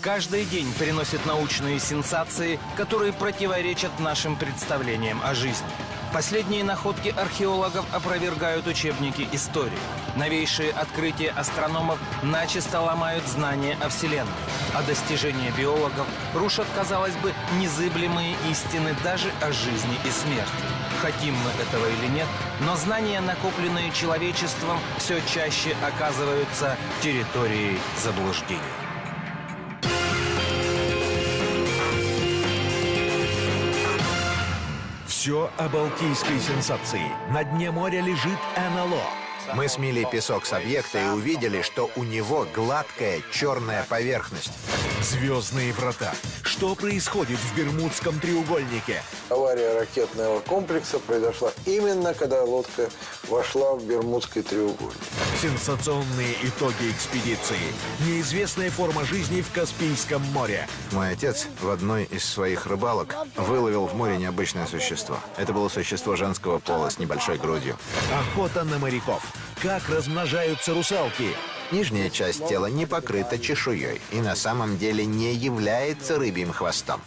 каждый день приносит научные сенсации, которые противоречат нашим представлениям о жизни. Последние находки археологов опровергают учебники истории. Новейшие открытия астрономов начисто ломают знания о Вселенной. А достижения биологов рушат, казалось бы, незыблемые истины даже о жизни и смерти. Хотим мы этого или нет, но знания, накопленные человечеством, все чаще оказываются территорией заблуждений. Все о балтийской сенсации. На дне моря лежит НЛО. Мы смели песок с объекта и увидели, что у него гладкая черная поверхность. Звездные врата. Что происходит в Бермудском треугольнике? Авария ракетного комплекса произошла именно, когда лодка вошла в Бермудский треугольник. Сенсационные итоги экспедиции. Неизвестная форма жизни в Каспийском море. Мой отец в одной из своих рыбалок выловил в море необычное существо. Это было существо женского пола с небольшой грудью. Охота на моряков. Как размножаются русалки? Нижняя часть тела не покрыта чешуей и на самом деле не является рыбьим хвостом.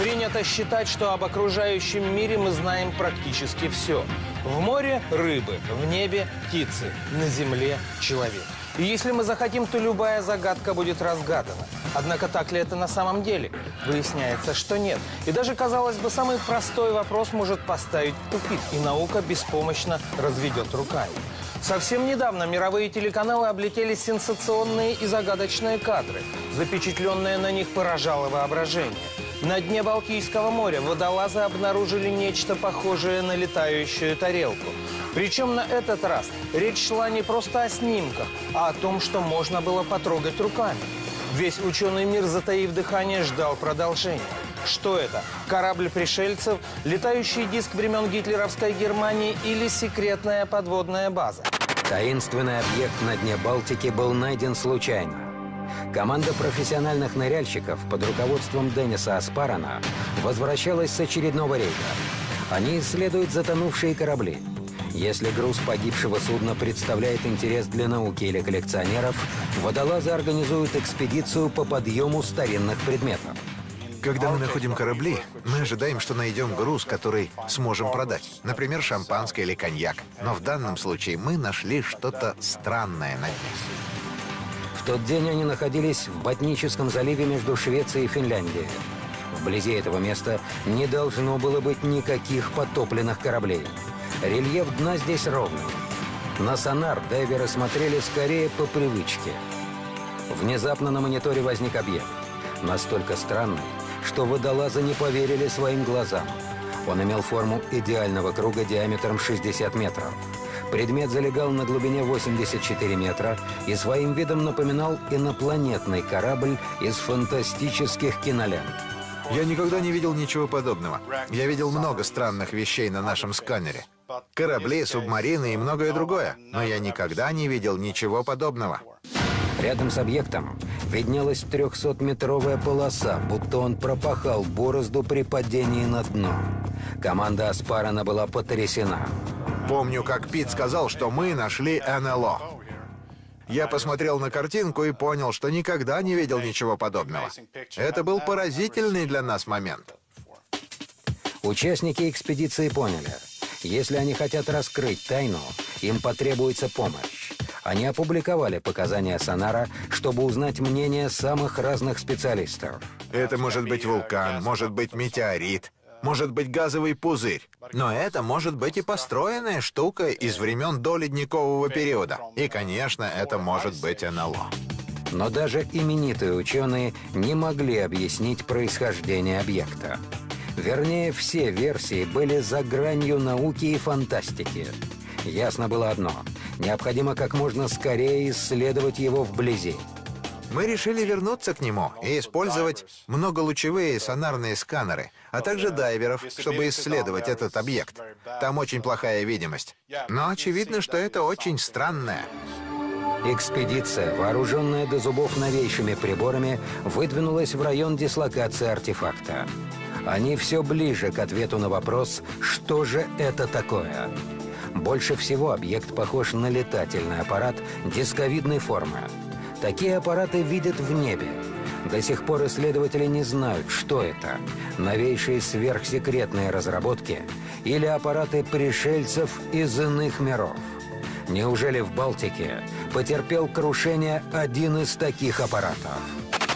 Принято считать, что об окружающем мире мы знаем практически все. В море – рыбы, в небе – птицы, на земле – человек. И если мы захотим, то любая загадка будет разгадана. Однако так ли это на самом деле? Выясняется, что нет. И даже, казалось бы, самый простой вопрос может поставить тупик, и наука беспомощно разведет руками. Совсем недавно мировые телеканалы облетели сенсационные и загадочные кадры. Запечатленное на них поражало воображение. На дне Балтийского моря водолазы обнаружили нечто похожее на летающую тарелку. Причем на этот раз речь шла не просто о снимках, а о том, что можно было потрогать руками. Весь ученый мир, затаив дыхание, ждал продолжения. Что это? Корабль пришельцев, летающий диск времен гитлеровской Германии или секретная подводная база? Таинственный объект на дне Балтики был найден случайно. Команда профессиональных ныряльщиков под руководством Денниса Аспарана возвращалась с очередного рейда. Они исследуют затонувшие корабли. Если груз погибшего судна представляет интерес для науки или коллекционеров, водолазы организуют экспедицию по подъему старинных предметов. Когда мы находим корабли, мы ожидаем, что найдем груз, который сможем продать. Например, шампанское или коньяк. Но в данном случае мы нашли что-то странное на дне. В тот день они находились в Ботническом заливе между Швецией и Финляндией. Вблизи этого места не должно было быть никаких потопленных кораблей. Рельеф дна здесь ровный. На сонар дайверы смотрели скорее по привычке. Внезапно на мониторе возник объект. Настолько странный, что водолазы не поверили своим глазам. Он имел форму идеального круга диаметром 60 метров. Предмет залегал на глубине 84 метра и своим видом напоминал инопланетный корабль из фантастических кинолент. Я никогда не видел ничего подобного. Я видел много странных вещей на нашем сканере. Корабли, субмарины и многое другое. Но я никогда не видел ничего подобного. Рядом с объектом виднелась 300-метровая полоса, будто он пропахал борозду при падении на дно. Команда Аспарана была потрясена. Помню, как Пит сказал, что мы нашли НЛО. Я посмотрел на картинку и понял, что никогда не видел ничего подобного. Это был поразительный для нас момент. Участники экспедиции поняли, если они хотят раскрыть тайну, им потребуется помощь. Они опубликовали показания сонара, чтобы узнать мнение самых разных специалистов. Это может быть вулкан, может быть метеорит, может быть газовый пузырь. Но это может быть и построенная штука из времен доледникового периода. И, конечно, это может быть НЛО. Но даже именитые ученые не могли объяснить происхождение объекта. Вернее, все версии были за гранью науки и фантастики. Ясно было одно – необходимо как можно скорее исследовать его вблизи. Мы решили вернуться к нему и использовать многолучевые сонарные сканеры, а также дайверов, чтобы исследовать этот объект. Там очень плохая видимость. Но очевидно, что это очень странное. Экспедиция, вооруженная до зубов новейшими приборами, выдвинулась в район дислокации артефакта. Они все ближе к ответу на вопрос, что же это такое. Больше всего объект похож на летательный аппарат дисковидной формы. Такие аппараты видят в небе. До сих пор исследователи не знают, что это. Новейшие сверхсекретные разработки или аппараты пришельцев из иных миров. Неужели в Балтике потерпел крушение один из таких аппаратов?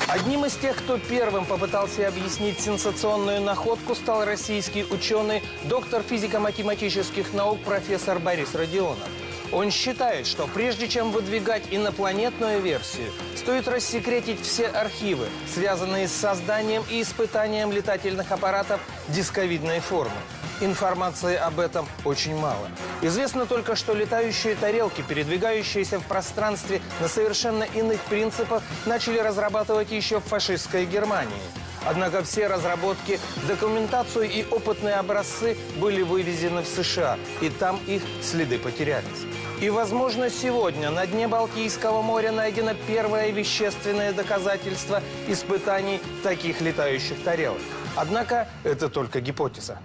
Одним из тех, кто первым попытался объяснить сенсационную находку, стал российский ученый, доктор физико-математических наук профессор Борис Родионов. Он считает, что прежде чем выдвигать инопланетную версию, стоит рассекретить все архивы, связанные с созданием и испытанием летательных аппаратов дисковидной формы. Информации об этом очень мало. Известно только, что летающие тарелки, передвигающиеся в пространстве на совершенно иных принципах, начали разрабатывать еще в фашистской Германии. Однако все разработки, документацию и опытные образцы были вывезены в США, и там их следы потерялись. И, возможно, сегодня на дне Балтийского моря найдено первое вещественное доказательство испытаний таких летающих тарелок. Однако это только гипотеза.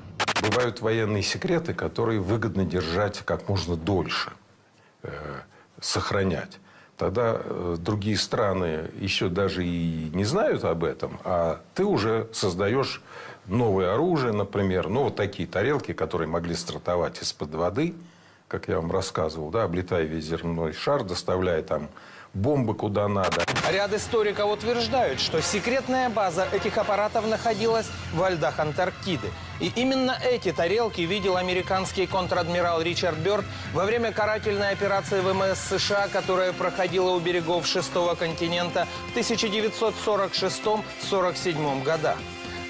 Бывают военные секреты, которые выгодно держать как можно дольше, э, сохранять. Тогда э, другие страны еще даже и не знают об этом, а ты уже создаешь новое оружие, например, ну вот такие тарелки, которые могли стартовать из-под воды, как я вам рассказывал, да, облетая весь земной шар, доставляя там бомбы куда надо. Ряд историков утверждают, что секретная база этих аппаратов находилась во льдах Антарктиды. И именно эти тарелки видел американский контр-адмирал Ричард Бёрд во время карательной операции ВМС США, которая проходила у берегов шестого континента в 1946-47 годах.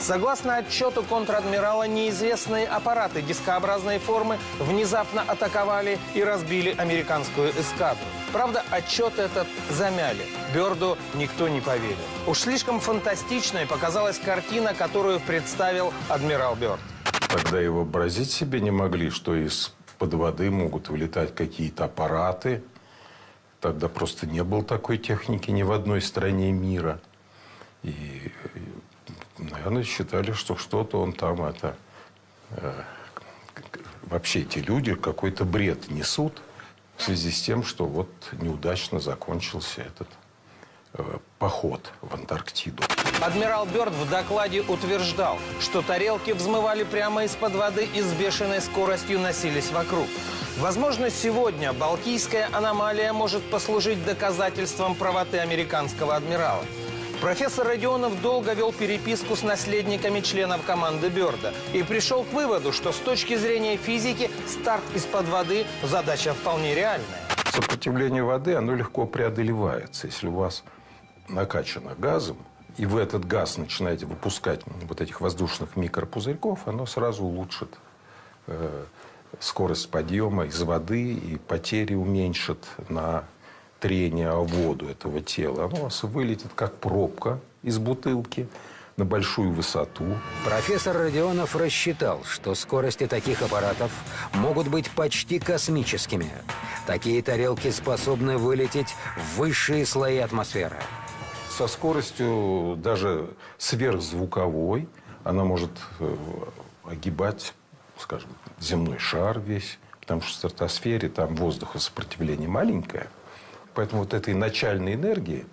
Согласно отчету контр-адмирала, неизвестные аппараты дискообразной формы внезапно атаковали и разбили американскую эскадру. Правда, отчет этот замяли. Бёрду никто не поверил. Уж слишком фантастичной показалась картина, которую представил адмирал Бёрд. Тогда и вообразить себе не могли, что из-под воды могут вылетать какие-то аппараты. Тогда просто не было такой техники ни в одной стране мира. И наверное, считали, что что-то он там это... Э, вообще эти люди какой-то бред несут в связи с тем, что вот неудачно закончился этот э, поход в Антарктиду. Адмирал Бёрд в докладе утверждал, что тарелки взмывали прямо из-под воды и с бешеной скоростью носились вокруг. Возможно, сегодня Балтийская аномалия может послужить доказательством правоты американского адмирала. Профессор Родионов долго вел переписку с наследниками членов команды Бёрда и пришел к выводу, что с точки зрения физики старт из-под воды – задача вполне реальная. Сопротивление воды, оно легко преодолевается. Если у вас накачано газом, и вы этот газ начинаете выпускать вот этих воздушных микропузырьков, оно сразу улучшит э, скорость подъема из воды и потери уменьшит на трение о воду этого тела, оно у вас вылетит как пробка из бутылки на большую высоту. Профессор Родионов рассчитал, что скорости таких аппаратов могут быть почти космическими. Такие тарелки способны вылететь в высшие слои атмосферы. Со скоростью даже сверхзвуковой она может э, огибать, скажем, земной шар весь, потому что в стратосфере там воздухосопротивление маленькое – Поэтому вот этой начальной энергии,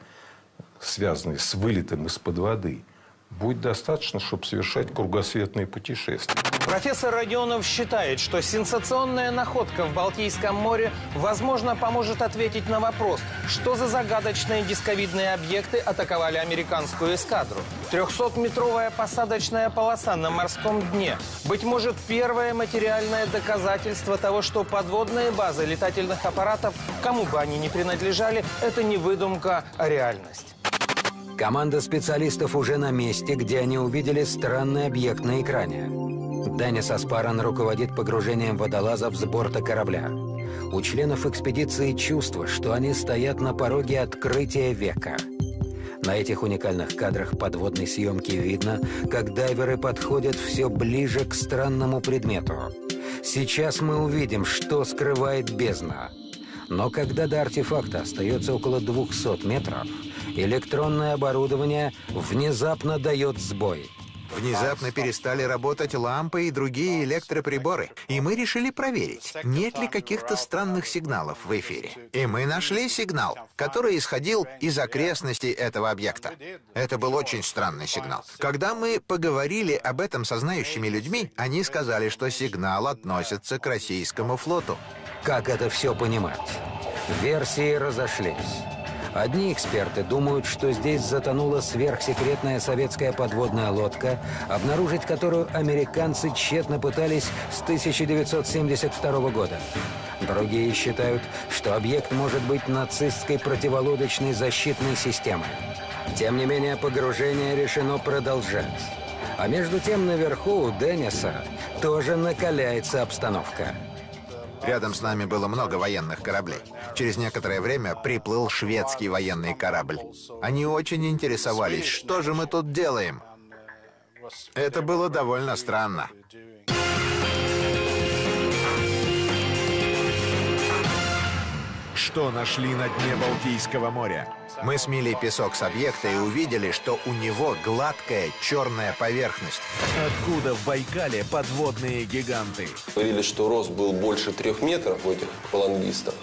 связанной с вылетом из-под воды, будет достаточно, чтобы совершать кругосветные путешествия. Профессор Родионов считает, что сенсационная находка в Балтийском море, возможно, поможет ответить на вопрос, что за загадочные дисковидные объекты атаковали американскую эскадру. 300-метровая посадочная полоса на морском дне. Быть может, первое материальное доказательство того, что подводные базы летательных аппаратов, кому бы они ни принадлежали, это не выдумка, а реальность. Команда специалистов уже на месте, где они увидели странный объект на экране. Деннис Аспаран руководит погружением водолазов с борта корабля. У членов экспедиции чувство, что они стоят на пороге открытия века. На этих уникальных кадрах подводной съемки видно, как дайверы подходят все ближе к странному предмету. Сейчас мы увидим, что скрывает бездна. Но когда до артефакта остается около 200 метров, электронное оборудование внезапно дает сбой. Внезапно перестали работать лампы и другие электроприборы, и мы решили проверить, нет ли каких-то странных сигналов в эфире. И мы нашли сигнал, который исходил из окрестностей этого объекта. Это был очень странный сигнал. Когда мы поговорили об этом со знающими людьми, они сказали, что сигнал относится к российскому флоту. Как это все понимать? Версии разошлись. Одни эксперты думают, что здесь затонула сверхсекретная советская подводная лодка, обнаружить которую американцы тщетно пытались с 1972 года. Другие считают, что объект может быть нацистской противолодочной защитной системой. Тем не менее, погружение решено продолжать. А между тем наверху у Денниса тоже накаляется обстановка. Рядом с нами было много военных кораблей. Через некоторое время приплыл шведский военный корабль. Они очень интересовались, что же мы тут делаем. Это было довольно странно. Что нашли на дне Балтийского моря? Мы смели песок с объекта и увидели, что у него гладкая черная поверхность. Откуда в Байкале подводные гиганты? Говорили, что рост был больше трех метров у этих фалангистов.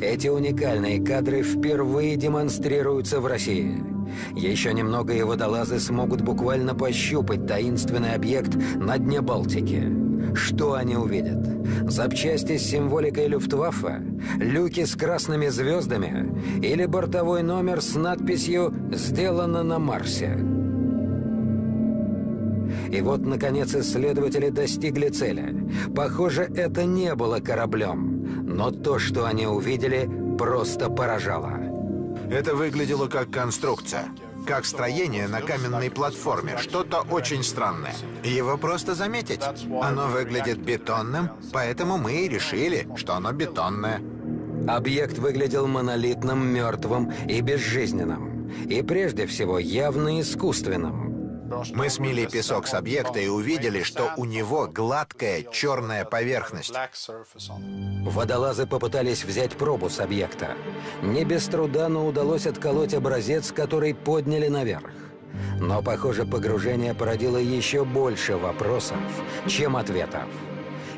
Эти уникальные кадры впервые демонстрируются в России. Еще немного и водолазы смогут буквально пощупать таинственный объект на дне Балтики. Что они увидят? Запчасти с символикой Люфтваффе? Люки с красными звездами? Или бортовой номер с надписью «Сделано на Марсе»? И вот, наконец, исследователи достигли цели. Похоже, это не было кораблем. Но то, что они увидели, просто поражало. Это выглядело как конструкция. Как строение на каменной платформе. Что-то очень странное. Его просто заметить. Оно выглядит бетонным, поэтому мы и решили, что оно бетонное. Объект выглядел монолитным, мертвым и безжизненным. И прежде всего явно искусственным. Мы смели песок с объекта и увидели, что у него гладкая черная поверхность. Водолазы попытались взять пробу с объекта. Не без труда, но удалось отколоть образец, который подняли наверх. Но, похоже, погружение породило еще больше вопросов, чем ответов.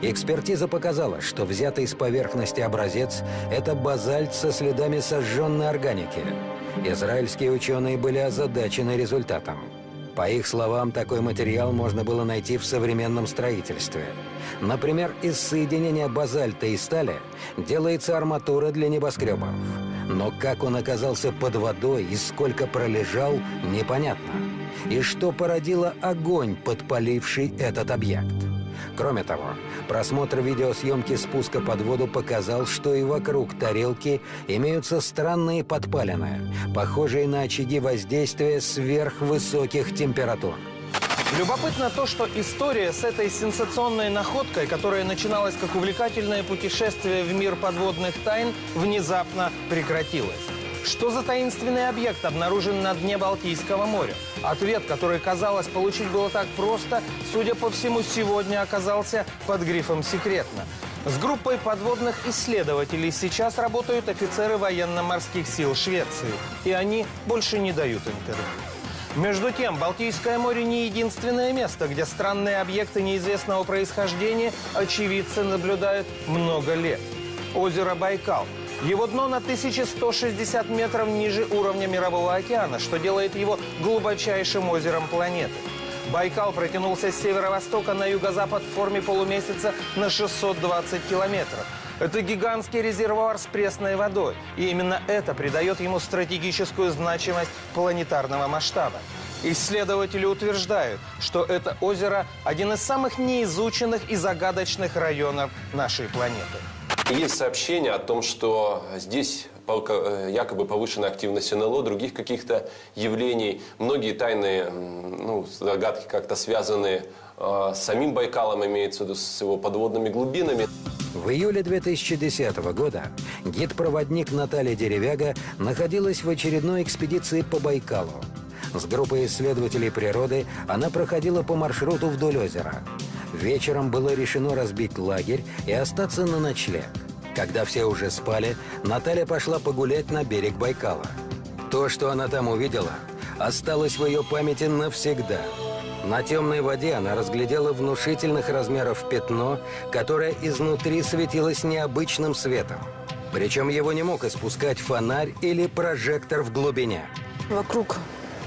Экспертиза показала, что взятый с поверхности образец – это базальт со следами сожженной органики. Израильские ученые были озадачены результатом. По их словам, такой материал можно было найти в современном строительстве. Например, из соединения базальта и стали делается арматура для небоскребов. Но как он оказался под водой и сколько пролежал, непонятно. И что породило огонь, подпаливший этот объект. Кроме того, просмотр видеосъемки спуска под воду показал, что и вокруг тарелки имеются странные подпалины, похожие на очаги воздействия сверхвысоких температур. Любопытно то, что история с этой сенсационной находкой, которая начиналась как увлекательное путешествие в мир подводных тайн, внезапно прекратилась. Что за таинственный объект обнаружен на дне Балтийского моря? Ответ, который, казалось, получить было так просто, судя по всему, сегодня оказался под грифом «секретно». С группой подводных исследователей сейчас работают офицеры военно-морских сил Швеции. И они больше не дают интервью. Между тем, Балтийское море не единственное место, где странные объекты неизвестного происхождения очевидцы наблюдают много лет. Озеро Байкал. Его дно на 1160 метров ниже уровня Мирового океана, что делает его глубочайшим озером планеты. Байкал протянулся с северо-востока на юго-запад в форме полумесяца на 620 километров. Это гигантский резервуар с пресной водой. И именно это придает ему стратегическую значимость планетарного масштаба. Исследователи утверждают, что это озеро – один из самых неизученных и загадочных районов нашей планеты. Есть сообщения о том, что здесь э, якобы повышенная активность НЛО, других каких-то явлений. Многие тайные ну, загадки как-то связаны э, с самим Байкалом, имеется в виду с его подводными глубинами. В июле 2010 года гид-проводник Наталья Деревяга находилась в очередной экспедиции по Байкалу. С группой исследователей природы она проходила по маршруту вдоль озера. Вечером было решено разбить лагерь и остаться на ночлег. Когда все уже спали, Наталья пошла погулять на берег Байкала. То, что она там увидела, осталось в ее памяти навсегда. На темной воде она разглядела внушительных размеров пятно, которое изнутри светилось необычным светом. Причем его не мог испускать фонарь или прожектор в глубине. Вокруг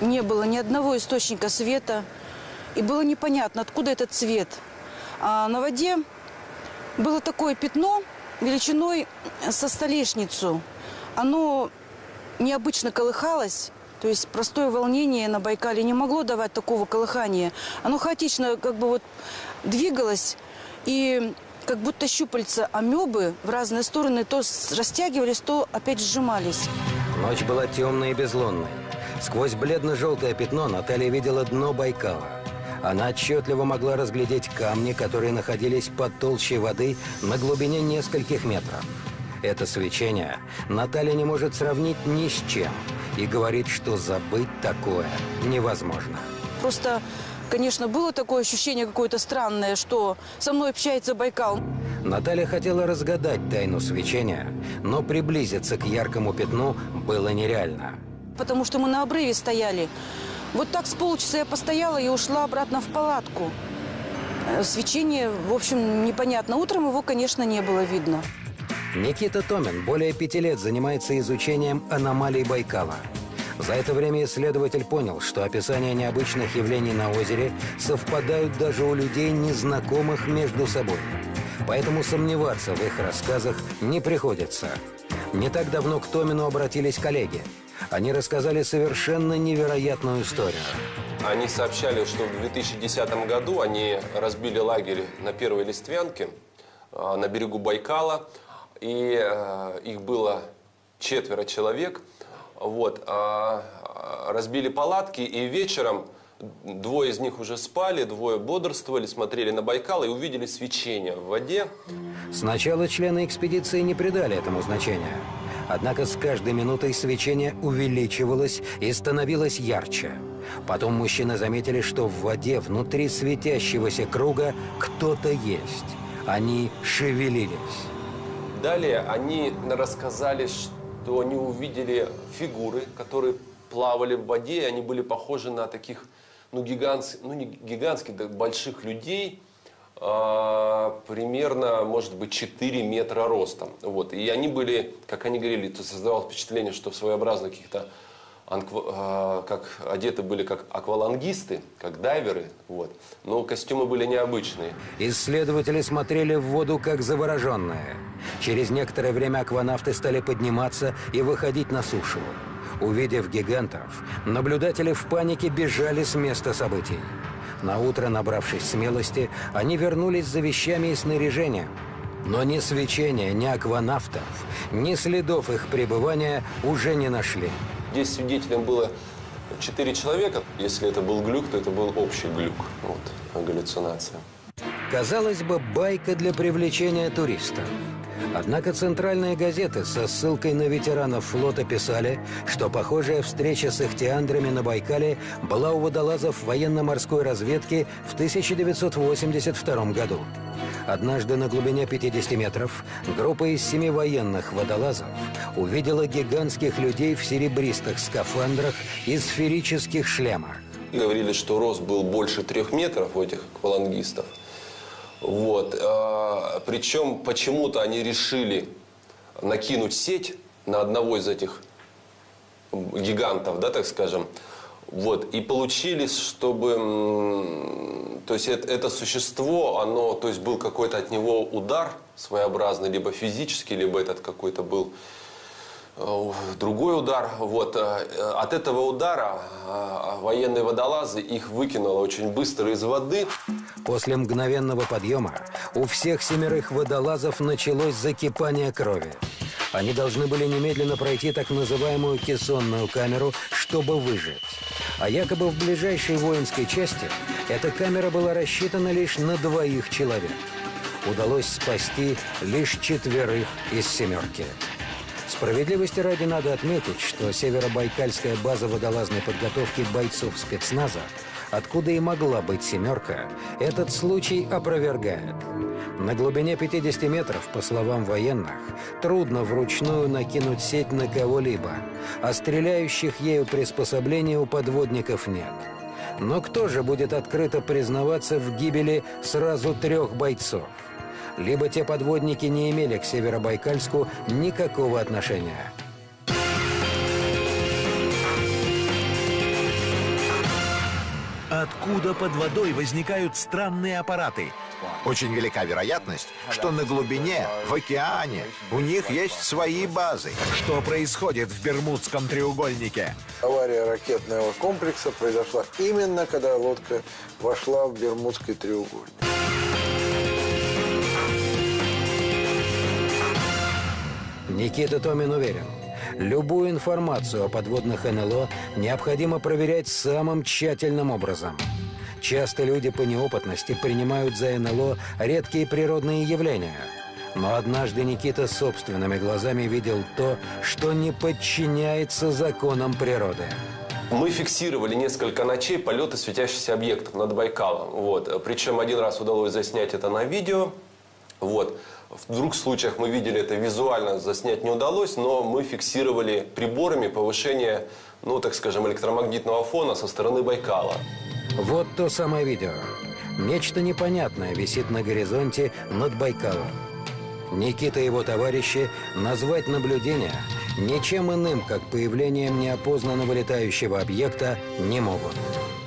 не было ни одного источника света, и было непонятно, откуда этот цвет. А на воде было такое пятно величиной со столешницу. Оно необычно колыхалось, то есть простое волнение на Байкале не могло давать такого колыхания. Оно хаотично как бы вот двигалось, и как будто щупальца амебы в разные стороны то растягивались, то опять сжимались. Ночь была темной и безлунной. Сквозь бледно-желтое пятно Наталья видела дно Байкала. Она отчетливо могла разглядеть камни, которые находились под толщей воды на глубине нескольких метров. Это свечение Наталья не может сравнить ни с чем и говорит, что забыть такое невозможно. Просто, конечно, было такое ощущение какое-то странное, что со мной общается Байкал. Наталья хотела разгадать тайну свечения, но приблизиться к яркому пятну было нереально. Потому что мы на обрыве стояли. Вот так с полчаса я постояла и ушла обратно в палатку. Э, Свечение, в общем, непонятно. Утром его, конечно, не было видно. Никита Томин более пяти лет занимается изучением аномалий Байкала. За это время исследователь понял, что описания необычных явлений на озере совпадают даже у людей, незнакомых между собой. Поэтому сомневаться в их рассказах не приходится. Не так давно к Томину обратились коллеги. Они рассказали совершенно невероятную историю. Они сообщали, что в 2010 году они разбили лагерь на Первой Листвянке а, на берегу Байкала. И э, их было четверо человек. Вот, а, а, разбили палатки, и вечером двое из них уже спали, двое бодрствовали, смотрели на Байкал и увидели свечение в воде. Сначала члены экспедиции не придали этому значения. Однако с каждой минутой свечение увеличивалось и становилось ярче. Потом мужчины заметили, что в воде внутри светящегося круга кто-то есть. Они шевелились. Далее они рассказали, что они увидели фигуры, которые плавали в воде, и они были похожи на таких, ну, гигантских, ну, не гигантских, да, больших людей, примерно, может быть, 4 метра ростом. Вот. И они были, как они говорили, то создавалось впечатление, что своеобразно каких-то анква- а, как одеты были как аквалангисты, как дайверы, вот. но костюмы были необычные. Исследователи смотрели в воду как завороженные. Через некоторое время акванавты стали подниматься и выходить на сушу. Увидев гигантов, наблюдатели в панике бежали с места событий. На утро, набравшись смелости, они вернулись за вещами и снаряжением. Но ни свечения, ни акванавтов, ни следов их пребывания уже не нашли. Здесь свидетелем было четыре человека. Если это был глюк, то это был общий глюк, вот, галлюцинация. Казалось бы, байка для привлечения туристов. Однако центральные газеты со ссылкой на ветеранов флота писали, что похожая встреча с ихтиандрами на Байкале была у водолазов военно-морской разведки в 1982 году. Однажды на глубине 50 метров группа из семи военных водолазов увидела гигантских людей в серебристых скафандрах и сферических шлемах. Говорили, что рост был больше трех метров у этих аквалангистов. Вот. а, Причем почему-то они решили накинуть сеть на одного из этих гигантов, да, так скажем. Вот. И получились, чтобы... То есть это, это существо, оно... То есть был какой-то от него удар своеобразный, либо физический, либо этот какой-то был э, другой удар. Вот. э, От этого удара э, военные водолазы их выкинуло очень быстро из воды. После мгновенного подъема у всех семерых водолазов началось закипание крови. Они должны были немедленно пройти так называемую кессонную камеру, чтобы выжить. А якобы в ближайшей воинской части эта камера была рассчитана лишь на двоих человек. Удалось спасти лишь четверых из семерки. Справедливости ради надо отметить, что северобайкальская база водолазной подготовки бойцов спецназа, откуда и могла быть «семерка», этот случай опровергает. На глубине 50 метров, по словам военных, трудно вручную накинуть сеть на кого-либо, а стреляющих ею приспособлений у подводников нет. Но кто же будет открыто признаваться в гибели сразу трех бойцов? Либо те подводники не имели к Северобайкальску никакого отношения. Откуда под водой возникают странные аппараты? Очень велика вероятность, что на глубине, в океане, у них есть свои базы. Что происходит в Бермудском треугольнике? Авария ракетного комплекса произошла именно когда лодка вошла в Бермудский треугольник. Никита Томин уверен, любую информацию о подводных НЛО необходимо проверять самым тщательным образом. Часто люди по неопытности принимают за НЛО редкие природные явления. Но однажды Никита собственными глазами видел то, что не подчиняется законам природы. Мы фиксировали несколько ночей полеты светящихся объектов над Байкалом. Вот. Причем один раз удалось заснять это на видео. Вот. В двух случаях мы видели это визуально, заснять не удалось, но мы фиксировали приборами повышение, ну, так скажем, электромагнитного фона со стороны Байкала. Вот то самое видео. Нечто непонятное висит на горизонте над Байкалом. Никита и его товарищи назвать наблюдение ничем иным, как появлением неопознанного летающего объекта, не могут.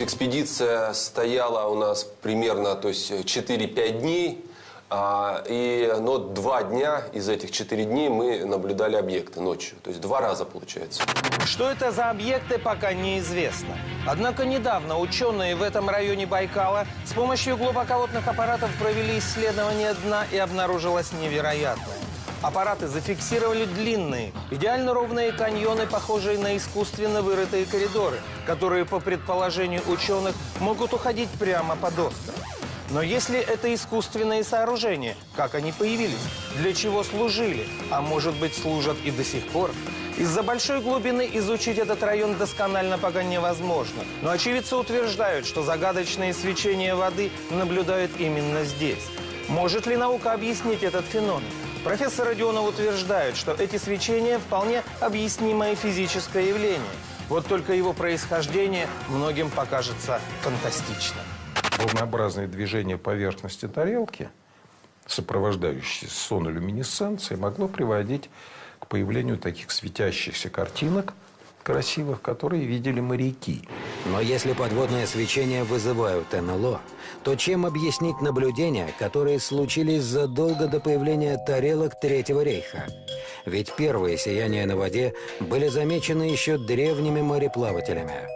Экспедиция стояла у нас примерно то есть 4-5 дней. А, и, но два дня из этих четыре дней мы наблюдали объекты ночью. То есть два раза получается. Что это за объекты, пока неизвестно. Однако недавно ученые в этом районе Байкала с помощью глубоководных аппаратов провели исследование дна и обнаружилось невероятное. Аппараты зафиксировали длинные, идеально ровные каньоны, похожие на искусственно вырытые коридоры, которые, по предположению ученых, могут уходить прямо под остров. Но если это искусственные сооружения, как они появились, для чего служили, а может быть служат и до сих пор, из-за большой глубины изучить этот район досконально пока невозможно. Но очевидцы утверждают, что загадочные свечения воды наблюдают именно здесь. Может ли наука объяснить этот феномен? Профессор Родионов утверждает, что эти свечения вполне объяснимое физическое явление. Вот только его происхождение многим покажется фантастичным волнообразное движение поверхности тарелки, сопровождающееся сонолюминесценцией, могло приводить к появлению таких светящихся картинок красивых, которые видели моряки. Но если подводное свечение вызывают НЛО, то чем объяснить наблюдения, которые случились задолго до появления тарелок Третьего рейха? Ведь первые сияния на воде были замечены еще древними мореплавателями.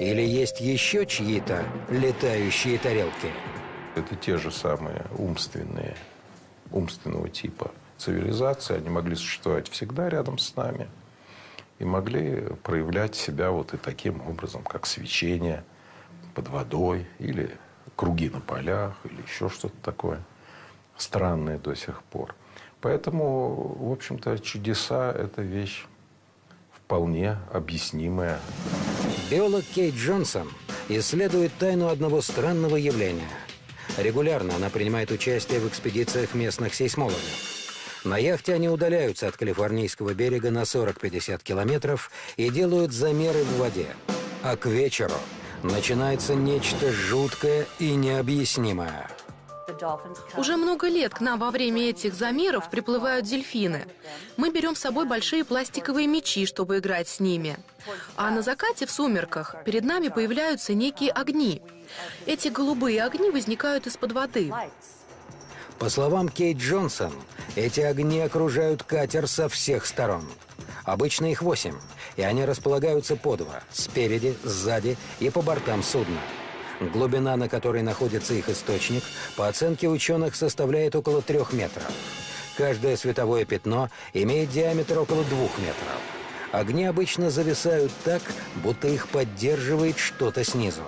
Или есть еще чьи-то летающие тарелки? Это те же самые умственные, умственного типа цивилизации. Они могли существовать всегда рядом с нами и могли проявлять себя вот и таким образом, как свечение под водой или круги на полях или еще что-то такое странное до сих пор. Поэтому, в общем-то, чудеса – это вещь вполне объяснимая. Биолог Кейт Джонсон исследует тайну одного странного явления. Регулярно она принимает участие в экспедициях местных сейсмологов. На яхте они удаляются от калифорнийского берега на 40-50 километров и делают замеры в воде. А к вечеру начинается нечто жуткое и необъяснимое – уже много лет к нам во время этих замеров приплывают дельфины. Мы берем с собой большие пластиковые мечи, чтобы играть с ними. А на закате в сумерках перед нами появляются некие огни. Эти голубые огни возникают из-под воды. По словам Кейт Джонсон, эти огни окружают катер со всех сторон. Обычно их восемь, и они располагаются по два, спереди, сзади и по бортам судна. Глубина, на которой находится их источник, по оценке ученых составляет около трех метров. Каждое световое пятно имеет диаметр около двух метров. Огни обычно зависают так, будто их поддерживает что-то снизу.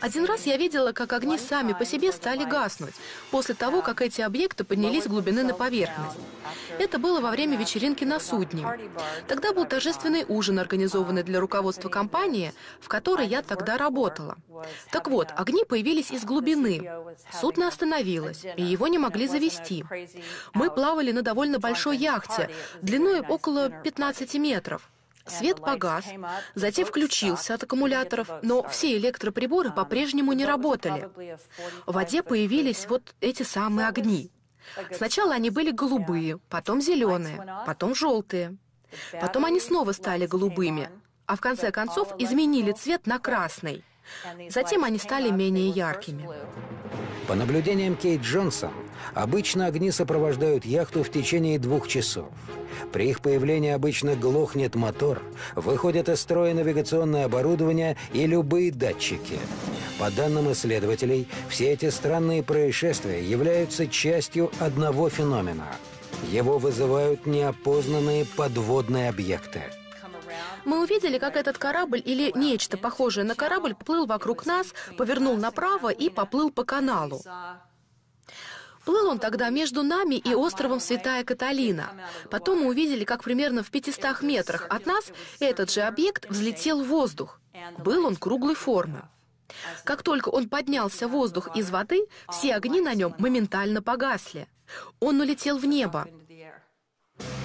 Один раз я видела, как огни сами по себе стали гаснуть, после того, как эти объекты поднялись глубины на поверхность. Это было во время вечеринки на судне. Тогда был торжественный ужин, организованный для руководства компании, в которой я тогда работала. Так вот, огни появились из глубины. Судно остановилось, и его не могли завести. Мы плавали на довольно большой яхте, длиной около 15 метров. Свет погас, затем включился от аккумуляторов, но все электроприборы по-прежнему не работали. В воде появились вот эти самые огни. Сначала они были голубые, потом зеленые, потом желтые. Потом они снова стали голубыми, а в конце концов изменили цвет на красный. Затем они стали менее яркими. По наблюдениям Кейт Джонсон, обычно огни сопровождают яхту в течение двух часов. При их появлении обычно глохнет мотор, выходит из строя навигационное оборудование и любые датчики. По данным исследователей, все эти странные происшествия являются частью одного феномена. Его вызывают неопознанные подводные объекты – мы увидели, как этот корабль или нечто похожее на корабль плыл вокруг нас, повернул направо и поплыл по каналу. Плыл он тогда между нами и островом Святая Каталина. Потом мы увидели, как примерно в 500 метрах от нас этот же объект взлетел в воздух. Был он круглой формы. Как только он поднялся в воздух из воды, все огни на нем моментально погасли. Он улетел в небо.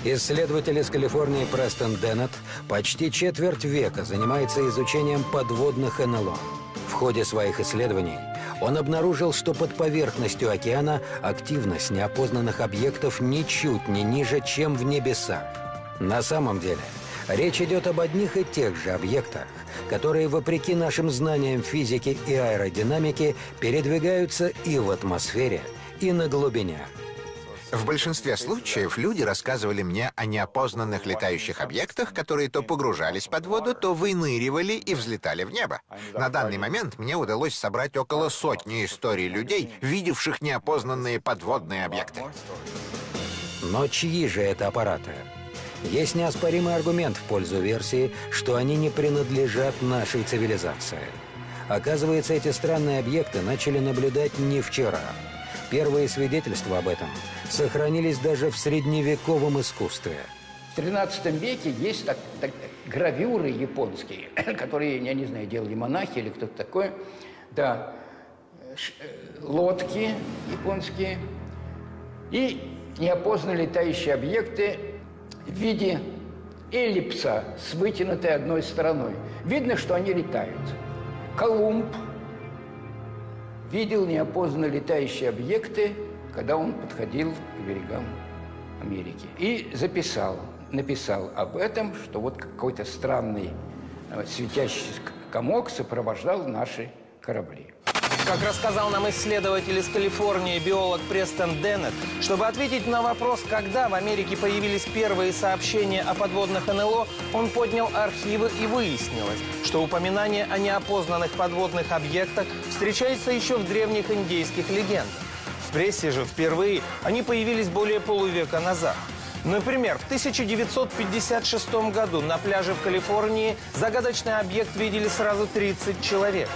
Исследователь из Калифорнии Престон Деннет почти четверть века занимается изучением подводных НЛО. В ходе своих исследований он обнаружил, что под поверхностью океана активность неопознанных объектов ничуть не ниже, чем в небесах. На самом деле, речь идет об одних и тех же объектах, которые, вопреки нашим знаниям физики и аэродинамики, передвигаются и в атмосфере, и на глубине. В большинстве случаев люди рассказывали мне о неопознанных летающих объектах, которые то погружались под воду, то выныривали и взлетали в небо. На данный момент мне удалось собрать около сотни историй людей, видевших неопознанные подводные объекты. Но чьи же это аппараты? Есть неоспоримый аргумент в пользу версии, что они не принадлежат нашей цивилизации. Оказывается, эти странные объекты начали наблюдать не вчера. Первые свидетельства об этом сохранились даже в средневековом искусстве. В XIII веке есть так, так, гравюры японские, которые, я не знаю, делали монахи или кто-то такой. Да, э, лодки японские и неопознанные летающие объекты в виде эллипса с вытянутой одной стороной. Видно, что они летают. Колумб – видел неопознанно летающие объекты, когда он подходил к берегам Америки. И записал, написал об этом, что вот какой-то странный э, светящийся комок сопровождал наши корабли. Как рассказал нам исследователь из Калифорнии, биолог Престон Деннет, чтобы ответить на вопрос, когда в Америке появились первые сообщения о подводных НЛО, он поднял архивы и выяснилось, что упоминание о неопознанных подводных объектах встречается еще в древних индейских легендах. В прессе же впервые они появились более полувека назад – Например, в 1956 году на пляже в Калифорнии загадочный объект видели сразу 30 человек.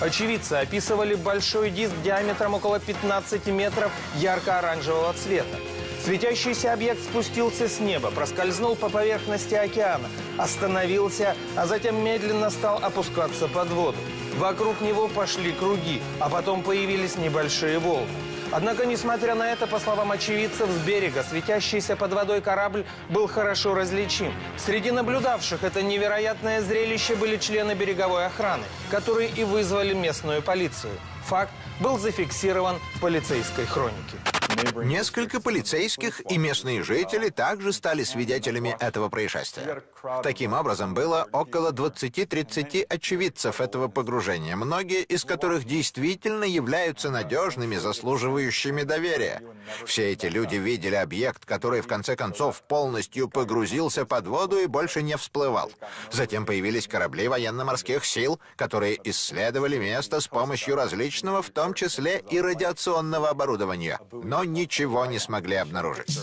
Очевидцы описывали большой диск диаметром около 15 метров ярко-оранжевого цвета. Светящийся объект спустился с неба, проскользнул по поверхности океана, остановился, а затем медленно стал опускаться под воду. Вокруг него пошли круги, а потом появились небольшие волны. Однако, несмотря на это, по словам очевидцев, с берега светящийся под водой корабль был хорошо различим. Среди наблюдавших это невероятное зрелище были члены береговой охраны, которые и вызвали местную полицию. Факт был зафиксирован в полицейской хронике. Несколько полицейских и местные жители также стали свидетелями этого происшествия. Таким образом, было около 20-30 очевидцев этого погружения, многие из которых действительно являются надежными, заслуживающими доверия. Все эти люди видели объект, который в конце концов полностью погрузился под воду и больше не всплывал. Затем появились корабли военно-морских сил, которые исследовали место с помощью различного, в том числе и радиационного оборудования. Но ничего не смогли обнаружить.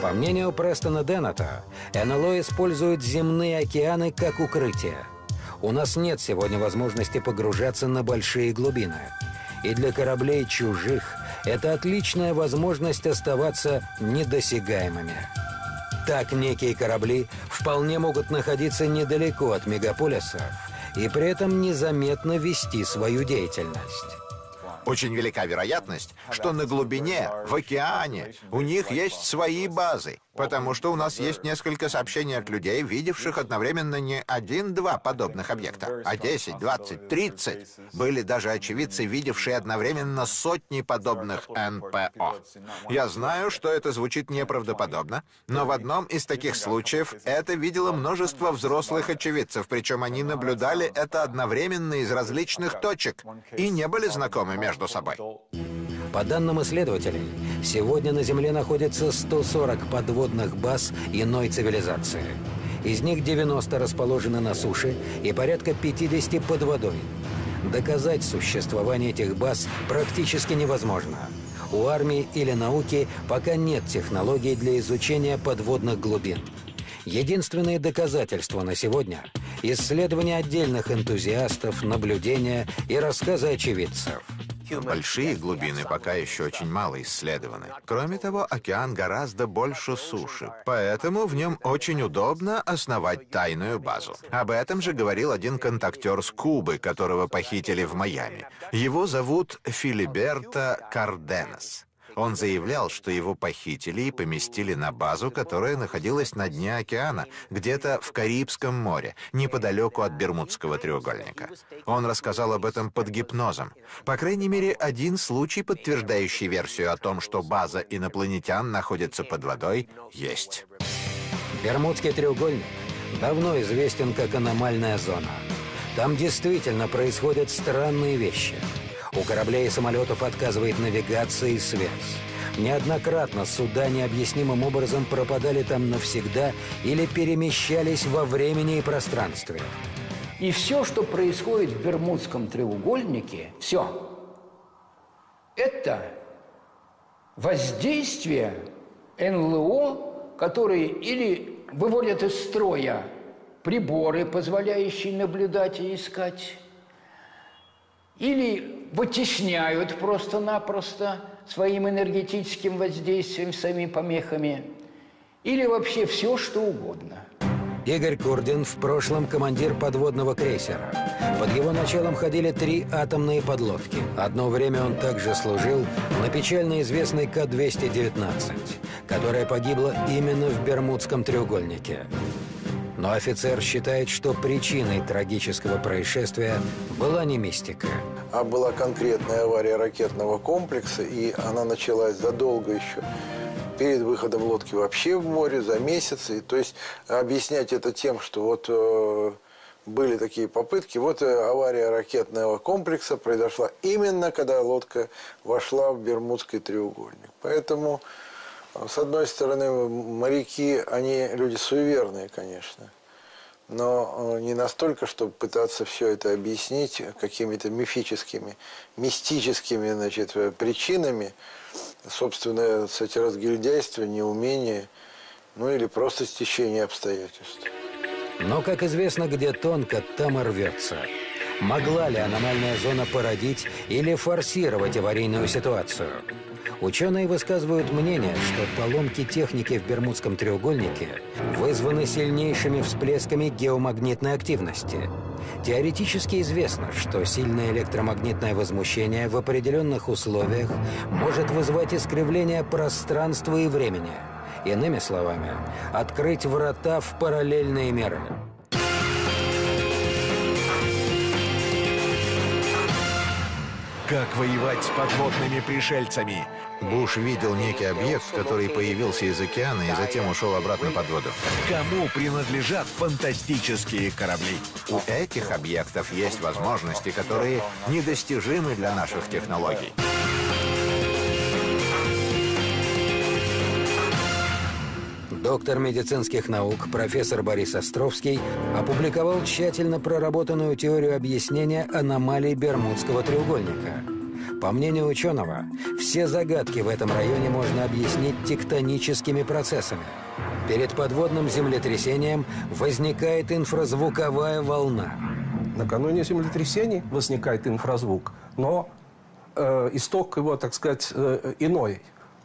По мнению Престона Деннета, НЛО используют земные океаны как укрытие. У нас нет сегодня возможности погружаться на большие глубины. И для кораблей чужих это отличная возможность оставаться недосягаемыми. Так некие корабли вполне могут находиться недалеко от мегаполисов и при этом незаметно вести свою деятельность. Очень велика вероятность, что на глубине, в океане, у них есть свои базы. Потому что у нас есть несколько сообщений от людей, видевших одновременно не один-два подобных объекта, а 10, 20, 30. Были даже очевидцы, видевшие одновременно сотни подобных НПО. Я знаю, что это звучит неправдоподобно, но в одном из таких случаев это видело множество взрослых очевидцев, причем они наблюдали это одновременно из различных точек и не были знакомы между собой. По данным исследователей, сегодня на Земле находится 140 подводных баз иной цивилизации. Из них 90 расположены на суше и порядка 50 под водой. Доказать существование этих баз практически невозможно. У армии или науки пока нет технологий для изучения подводных глубин. Единственные доказательства на сегодня – исследования отдельных энтузиастов, наблюдения и рассказы очевидцев – Большие глубины пока еще очень мало исследованы. Кроме того, океан гораздо больше суши, поэтому в нем очень удобно основать тайную базу. Об этом же говорил один контактер с Кубы, которого похитили в Майами. Его зовут Филиберто Карденес. Он заявлял, что его похитили и поместили на базу, которая находилась на дне океана, где-то в Карибском море, неподалеку от Бермудского треугольника. Он рассказал об этом под гипнозом. По крайней мере, один случай, подтверждающий версию о том, что база инопланетян находится под водой, есть. Бермудский треугольник давно известен как аномальная зона. Там действительно происходят странные вещи – у кораблей и самолетов отказывает навигация и связь. Неоднократно суда необъяснимым образом пропадали там навсегда или перемещались во времени и пространстве. И все, что происходит в Бермудском треугольнике, все, это воздействие НЛО, которые или выводят из строя приборы, позволяющие наблюдать и искать, или вытесняют просто-напросто своим энергетическим воздействием, своими помехами, или вообще все, что угодно. Игорь Курдин в прошлом командир подводного крейсера. Под его началом ходили три атомные подлодки. Одно время он также служил на печально известной К-219, которая погибла именно в Бермудском треугольнике. Но офицер считает, что причиной трагического происшествия была не мистика. А была конкретная авария ракетного комплекса, и она началась задолго еще перед выходом лодки вообще в море за месяц. И, то есть объяснять это тем, что вот э, были такие попытки. Вот э, авария ракетного комплекса произошла именно, когда лодка вошла в Бермудский треугольник. Поэтому с одной стороны, моряки, они люди суеверные, конечно, но э, не настолько, чтобы пытаться все это объяснить какими-то мифическими, мистическими значит, э, причинами, собственно, кстати, разгильдяйство, неумение, ну или просто стечение обстоятельств. Но, как известно, где тонко, там и рвется. Могла ли аномальная зона породить или форсировать аварийную ситуацию? Ученые высказывают мнение, что поломки техники в Бермудском треугольнике вызваны сильнейшими всплесками геомагнитной активности. Теоретически известно, что сильное электромагнитное возмущение в определенных условиях может вызвать искривление пространства и времени. Иными словами, открыть врата в параллельные миры. Как воевать с подводными пришельцами? Буш видел некий объект, который появился из океана и затем ушел обратно под воду. Кому принадлежат фантастические корабли? У этих объектов есть возможности, которые недостижимы для наших технологий. Доктор медицинских наук, профессор Борис Островский, опубликовал тщательно проработанную теорию объяснения аномалий Бермудского треугольника. По мнению ученого, все загадки в этом районе можно объяснить тектоническими процессами. Перед подводным землетрясением возникает инфразвуковая волна. Накануне землетрясений возникает инфразвук, но э, исток его, так сказать, э, иной.